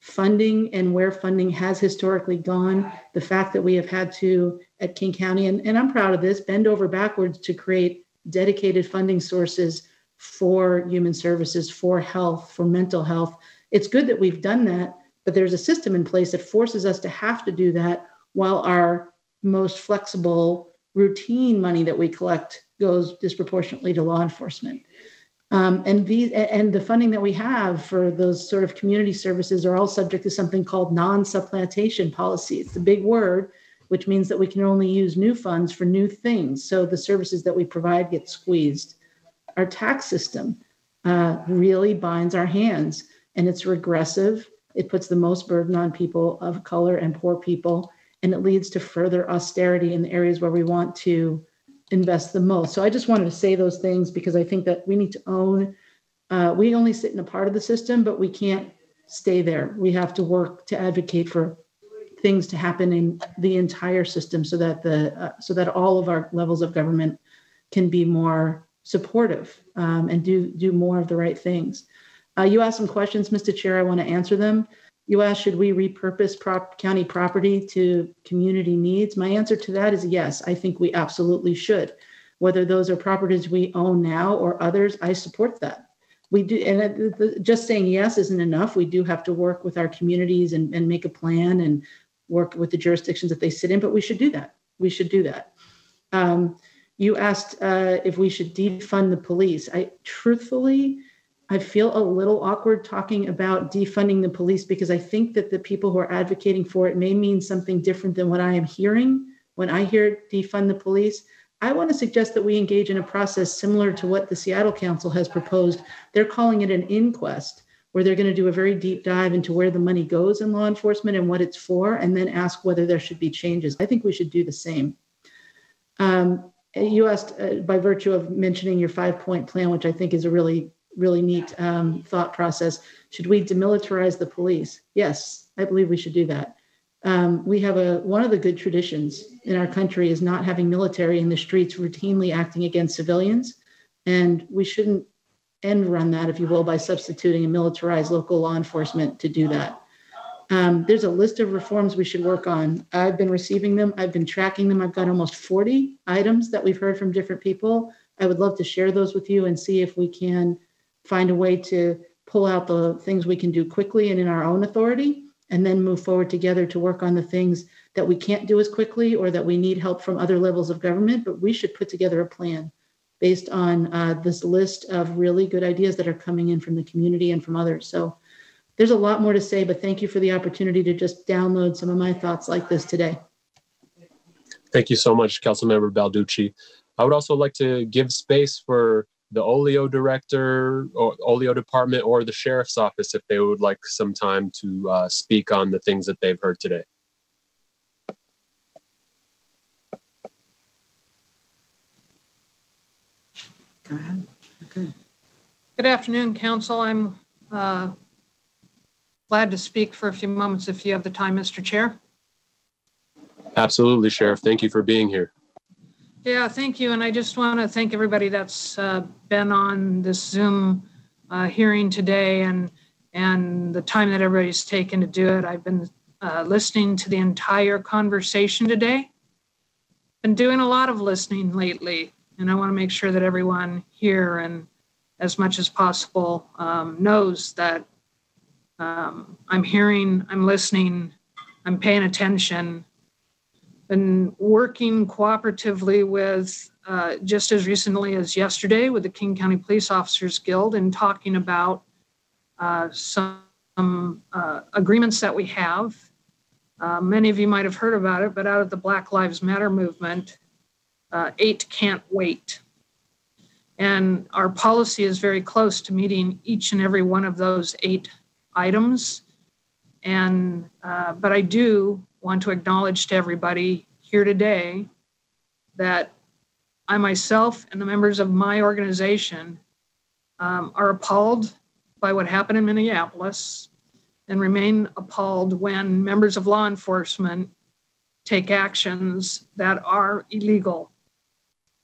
Funding and where funding has historically gone the fact that we have had to at king county and, and i'm proud of this bend over backwards to create dedicated funding sources for human services for health for mental health. It's good that we've done that but there's a system in place that forces us to have to do that while our most flexible routine money that we collect goes disproportionately to law enforcement. Um, and these and the funding that we have for those sort of community services are all subject to something called non-supplantation policy. It's a big word, which means that we can only use new funds for new things. So the services that we provide get squeezed. Our tax system uh, really binds our hands, and it's regressive it puts the most burden on people of color and poor people, and it leads to further austerity in the areas where we want to invest the most. So I just wanted to say those things because I think that we need to own. Uh, we only sit in a part of the system, but we can't stay there. We have to work to advocate for things to happen in the entire system, so that the uh, so that all of our levels of government can be more supportive um, and do do more of the right things. Uh, you asked some questions, Mr. Chair. I want to answer them. You asked, should we repurpose prop- county property to community needs? My answer to that is yes. I think we absolutely should. Whether those are properties we own now or others, I support that. We do, and just saying yes isn't enough. We do have to work with our communities and, and make a plan and work with the jurisdictions that they sit in, but we should do that. We should do that. Um, you asked uh, if we should defund the police. I truthfully, I feel a little awkward talking about defunding the police because I think that the people who are advocating for it may mean something different than what I am hearing when I hear defund the police. I want to suggest that we engage in a process similar to what the Seattle Council has proposed. They're calling it an inquest, where they're going to do a very deep dive into where the money goes in law enforcement and what it's for, and then ask whether there should be changes. I think we should do the same. Um, you asked uh, by virtue of mentioning your five point plan, which I think is a really really neat um, thought process. Should we demilitarize the police? Yes, I believe we should do that. Um, we have a one of the good traditions in our country is not having military in the streets routinely acting against civilians, and we shouldn't end run that, if you will, by substituting a militarized local law enforcement to do that. Um, there's a list of reforms we should work on. I've been receiving them, I've been tracking them. I've got almost 40 items that we've heard from different people. I would love to share those with you and see if we can find a way to pull out the things we can do quickly and in our own authority, and then move forward together to work on the things that we can't do as quickly or that we need help from other levels of government. But we should put together a plan based on uh, this list of really good ideas that are coming in from the community and from others. So there's a lot more to say, but thank you for the opportunity to just download some of my thoughts like this today. Thank you so much, Councilmember Balducci. I would also like to give space for the OLEO director or OLEO department or the sheriff's office if they would like some time to uh, speak on the things that they've heard today. Go ahead. Okay. Good afternoon, Council. I'm uh, glad to speak for a few moments if you have the time, Mr. Chair. Absolutely, Sheriff. Thank you for being here. Yeah, thank you. And I just want to thank everybody that's uh, been on this Zoom uh, hearing today and and the time that everybody's taken to do it. I've been uh, listening to the entire conversation today. Been doing a lot of listening lately, and I want to make sure that everyone here and as much as possible um, knows that um, I'm hearing, I'm listening, I'm paying attention, been working cooperatively with uh, just as recently as yesterday with the King County Police Officers Guild and talking about uh, some uh, agreements that we have. Uh, many of you might have heard about it, but out of the Black Lives Matter movement, uh, eight can't wait. And our policy is very close to meeting each and every one of those eight items. And, uh, but I do want to acknowledge to everybody here today that I myself and the members of my organization um, are appalled by what happened in Minneapolis and remain appalled when members of law enforcement take actions that are illegal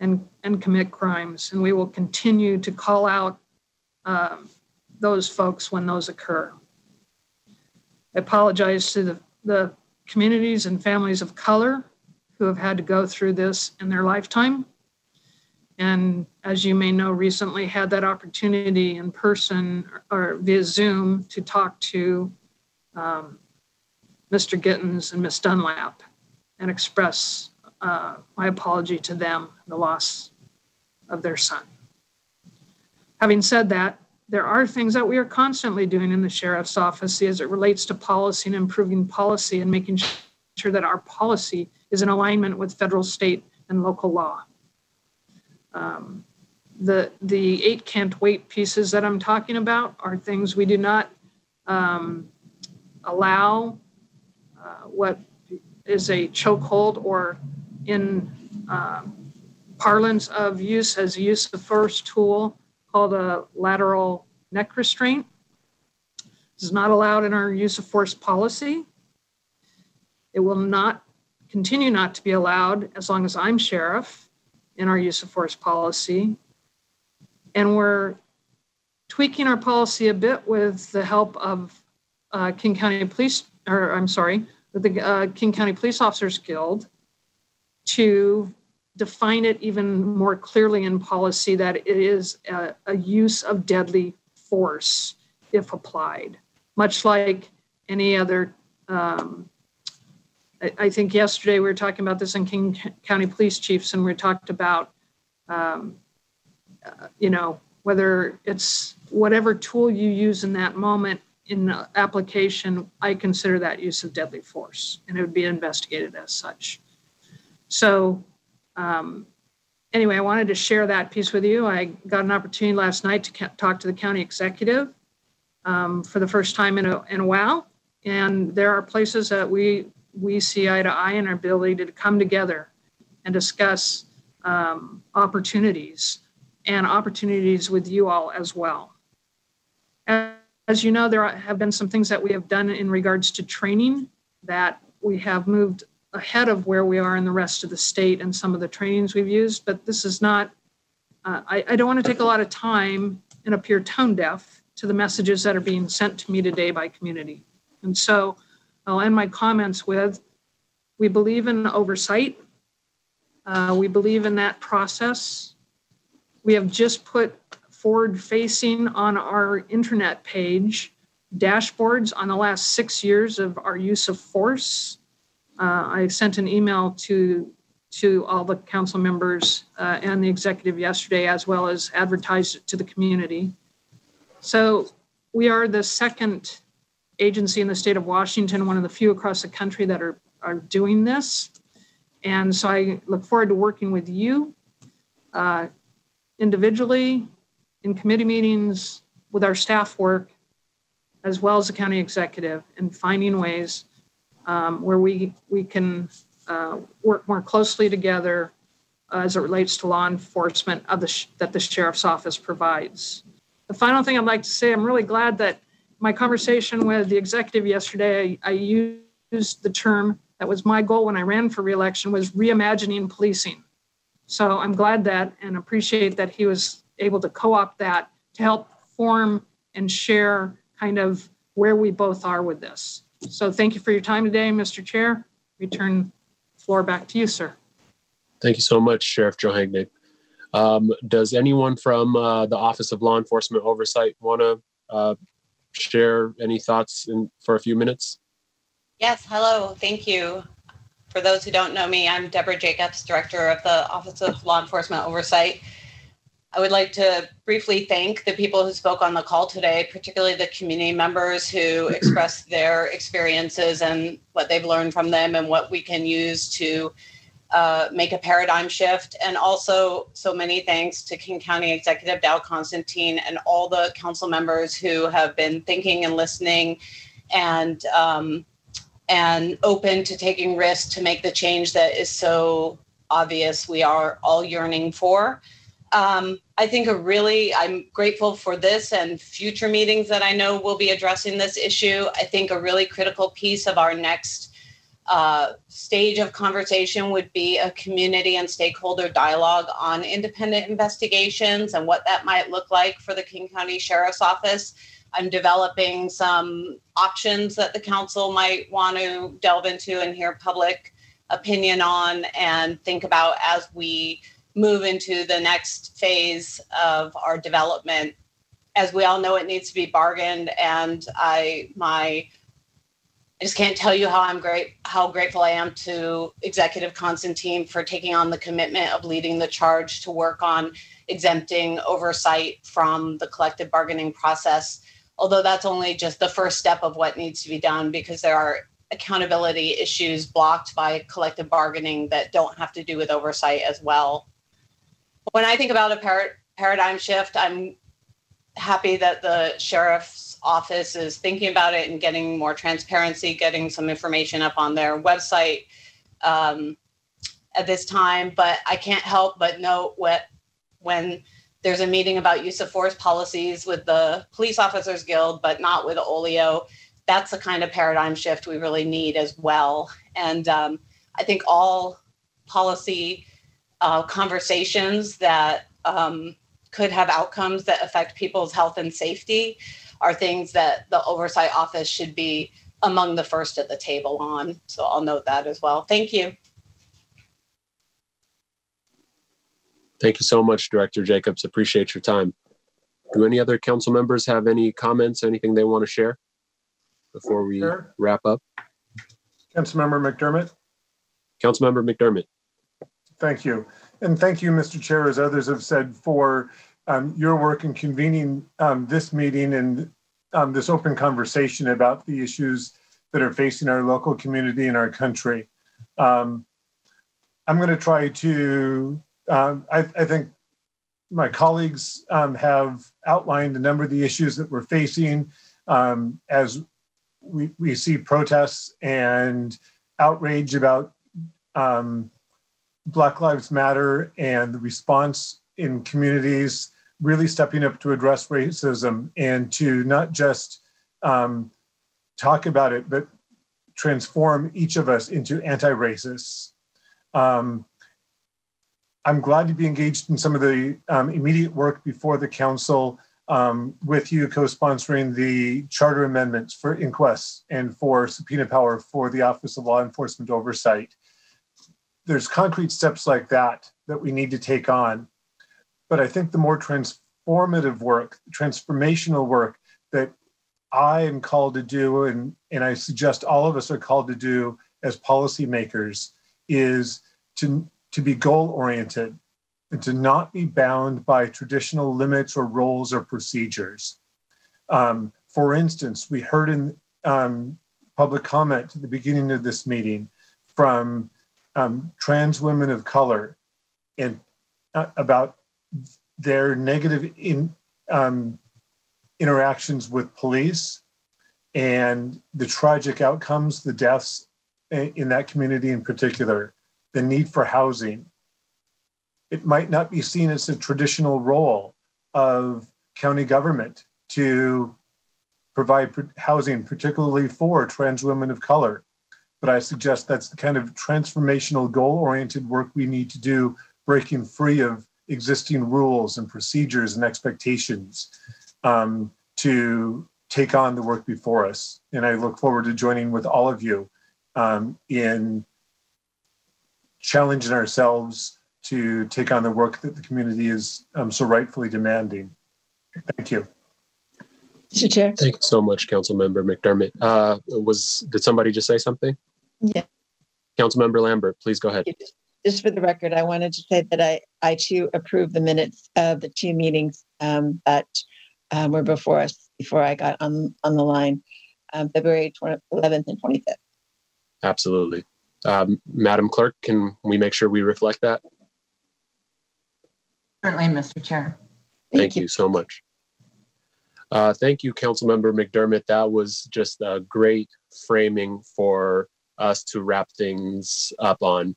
and, and commit crimes. And we will continue to call out um, those folks when those occur. I apologize to the, the communities and families of color who have had to go through this in their lifetime. And as you may know, recently had that opportunity in person or via Zoom to talk to um, Mr. Gittens and Miss Dunlap and express uh, my apology to them, the loss of their son. Having said that, there are things that we are constantly doing in the sheriff's office as it relates to policy and improving policy and making sure that our policy is in alignment with federal, state, and local law. Um, the the eight can't wait pieces that I'm talking about are things we do not um, allow uh, what is a chokehold or in uh, parlance of use as use of force tool called a lateral neck restraint. This is not allowed in our use of force policy. It will not continue not to be allowed as long as I'm sheriff in our use of force policy. And we're tweaking our policy a bit with the help of uh, King County Police, or I'm sorry, with the uh, King County Police Officers Guild to define it even more clearly in policy that it is a, a use of deadly force if applied, much like any other. Um, I, I, think yesterday we were talking about this in King County Police Chiefs, and we talked about, um, uh, you know, whether it's whatever tool you use in that moment in application, I consider that use of deadly force, and it would be investigated as such. So, um, anyway, I wanted to share that piece with you. I got an opportunity last night to talk to the county executive um, for the first time in a, in a while. And there are places that we, we see eye to eye in our ability to come together and discuss um, opportunities and opportunities with you all as well. As you know, there have been some things that we have done in regards to training that we have moved ahead of where we are in the rest of the state and some of the trainings we've used, but this is not, uh, I, I, don't want to take a lot of time and appear tone deaf to the messages that are being sent to me today by community. And so I'll end my comments with we believe in oversight. Uh, we believe in that process. We have just put forward facing on our internet page dashboards on the last six years of our use of force. Uh, I sent an email to to all the council members uh, and the executive yesterday, as well as advertised it to the community. So we are the second agency in the state of Washington, one of the few across the country that are, are doing this. And so I look forward to working with you uh, individually, in committee meetings, with our staff work, as well as the county executive, and finding ways um, where we, we can uh, work more closely together uh, as it relates to law enforcement of the sh- that the sheriff's office provides. The final thing I'd like to say, I'm really glad that my conversation with the executive yesterday, I, I used the term that was my goal when I ran for reelection was reimagining policing. So I'm glad that and appreciate that he was able to co-opt that to help form and share kind of where we both are with this. So thank you for your time today, Mr. Chair. Return the floor back to you, sir. Thank you so much, Sheriff Johanknecht. Um, does anyone from uh, the Office of Law Enforcement Oversight want to uh, share any thoughts in, for a few minutes? Yes, hello, thank you. For those who don't know me, I'm Deborah Jacobs, Director of the Office of Law Enforcement Oversight. I would like to briefly thank the people who spoke on the call today, particularly the community members who expressed their experiences and what they've learned from them and what we can use to uh, make a paradigm shift. And also, so many thanks to King County Executive Dow Constantine and all the council members who have been thinking and listening and um, and open to taking risks to make the change that is so obvious we are all yearning for. Um, I think a really, I'm grateful for this and future meetings that I know will be addressing this issue. I think a really critical piece of our next uh, stage of conversation would be a community and stakeholder dialogue on independent investigations and what that might look like for the King County Sheriff's Office. I'm developing some options that the council might want to delve into and hear public opinion on and think about as we move into the next phase of our development. As we all know, it needs to be bargained, and I my I just can't tell you how I'm great how grateful I am to Executive Constantine for taking on the commitment of leading the charge to work on exempting oversight from the collective bargaining process. Although that's only just the first step of what needs to be done because there are accountability issues blocked by collective bargaining that don't have to do with oversight as well when I think about a par- paradigm shift, I'm happy that the sheriff's office is thinking about it and getting more transparency, getting some information up on their website um, at this time. But I can't help but note what when there's a meeting about use of force policies with the Police Officers Guild, but not with OLEO. That's the kind of paradigm shift we really need as well. And um, I think all policy uh, conversations that um, could have outcomes that affect people's health and safety are things that the oversight office should be among the first at the table on. So I'll note that as well. Thank you. Thank you so much, Director Jacobs. Appreciate your time. Do any other council members have any comments, anything they want to share before we sure. wrap up? Councilmember McDermott. Councilmember McDermott. Thank you. And thank you, Mr. Chair, as others have said, for um, your work in convening um, this meeting and um, this open conversation about the issues that are facing our local community and our country. Um, I'm going to try to, um, I, I, think my colleagues um, have outlined a number of the issues that we're facing as we, we see protests and outrage about um, Black Lives Matter and the response in communities really stepping up to address racism and to not just um, talk about it, but transform each of us into anti racists. Um, I'm glad to be engaged in some of the um, immediate work before the council um, with you co-sponsoring the charter amendments for inquests and for subpoena power for the Office of Law Enforcement Oversight. There's concrete steps like that that we need to take on. But I think the more transformative work, transformational work that I am called to do, and, and I suggest all of us are called to do as policymakers, is to, to be goal oriented and to not be bound by traditional limits or roles or procedures. Um, for instance, we heard in um, public comment at the beginning of this meeting from um, trans women of color and uh, about their negative in, um, interactions with police and the tragic outcomes, the deaths in that community in particular, the need for housing, it might not be seen as a traditional role of county government to provide housing, particularly for trans women of color. But I suggest that's the kind of transformational, goal oriented work we need to do, breaking free of existing rules and procedures and expectations um, to take on the work before us. And I look forward to joining with all of you um, in challenging ourselves to take on the work that the community is um, so rightfully demanding. Thank you. Mr. Chair. Thank you so much, Council Member McDermott. Uh, was did somebody just say something? Yeah. Councilmember Lambert, please go ahead. Just for the record, I wanted to say that I, I too approve the minutes of the two meetings um, that um, were before us before I got on, on the line, um, February 20, 11th and 25th. Absolutely. Um, Madam Clerk, can we make sure we reflect that? Certainly, Mr. Chair. Thank, Thank you. you. so much. Uh, thank you, Councilmember McDermott. That was just a great framing for us to wrap things up on.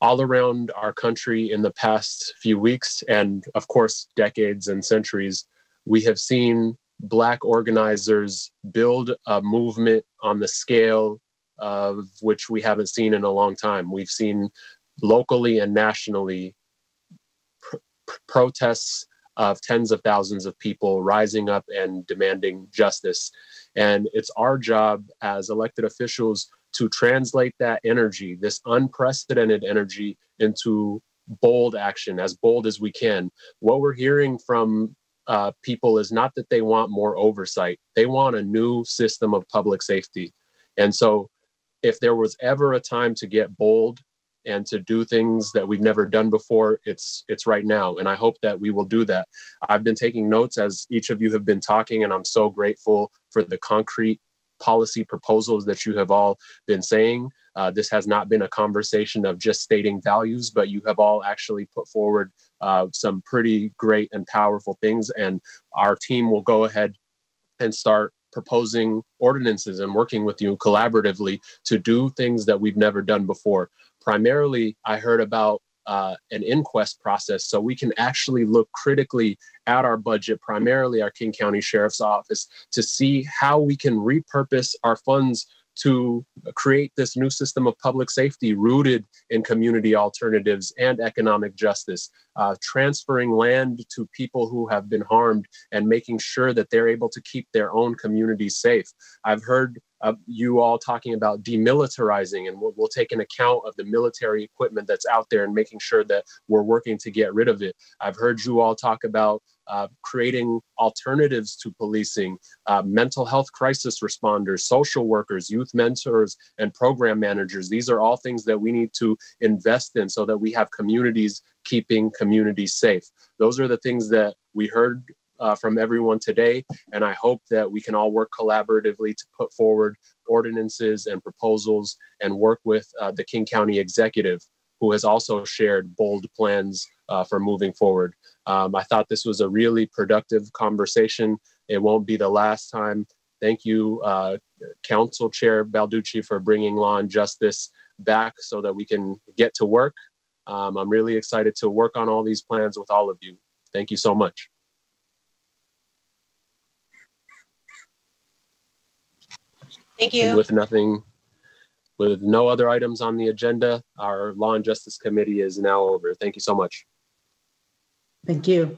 All around our country in the past few weeks, and of course, decades and centuries, we have seen Black organizers build a movement on the scale of which we haven't seen in a long time. We've seen locally and nationally protests of tens of thousands of people rising up and demanding justice. And it's our job as elected officials to translate that energy, this unprecedented energy, into bold action, as bold as we can. What we're hearing from uh, people is not that they want more oversight, they want a new system of public safety. And so, if there was ever a time to get bold and to do things that we've never done before it's it's right now and i hope that we will do that i've been taking notes as each of you have been talking and i'm so grateful for the concrete policy proposals that you have all been saying. Uh, this has not been a conversation of just stating values but you have all actually put forward uh, some pretty great and powerful things and our team will go ahead and start proposing ordinances and working with you collaboratively to do things that we've never done before. Primarily I heard about uh, an inquest process so we can actually look critically at our budget, primarily our King County Sheriff's Office, to see how we can repurpose our funds to create this new system of public safety rooted in community alternatives and economic justice, uh, transferring land to people who have been harmed and making sure that they're able to keep their own communities safe. I've heard uh, you all talking about demilitarizing and we'll, we'll, take an account of the military equipment that's out there and making sure that we're working to get rid of it. I've heard you all talk about uh, creating alternatives to policing, uh, mental health crisis responders, social workers, youth mentors, and program managers. These are all things that we need to invest in so that we have communities keeping communities safe. Those are the things that we heard uh, from everyone today. And I hope that we can all work collaboratively to put forward ordinances and proposals and work with uh, the King County Executive, who has also shared bold plans uh, for moving forward. Um, I thought this was a really productive conversation. It won't be the last time. Thank you, uh, Council Chair Balducci, for bringing law and justice back so that we can get to work. Um, I'm really excited to work on all these plans with all of you. Thank you so much. Thank you. And with nothing, with no other items on the agenda, our Law and Justice Committee is now over. Thank you so much. Thank you.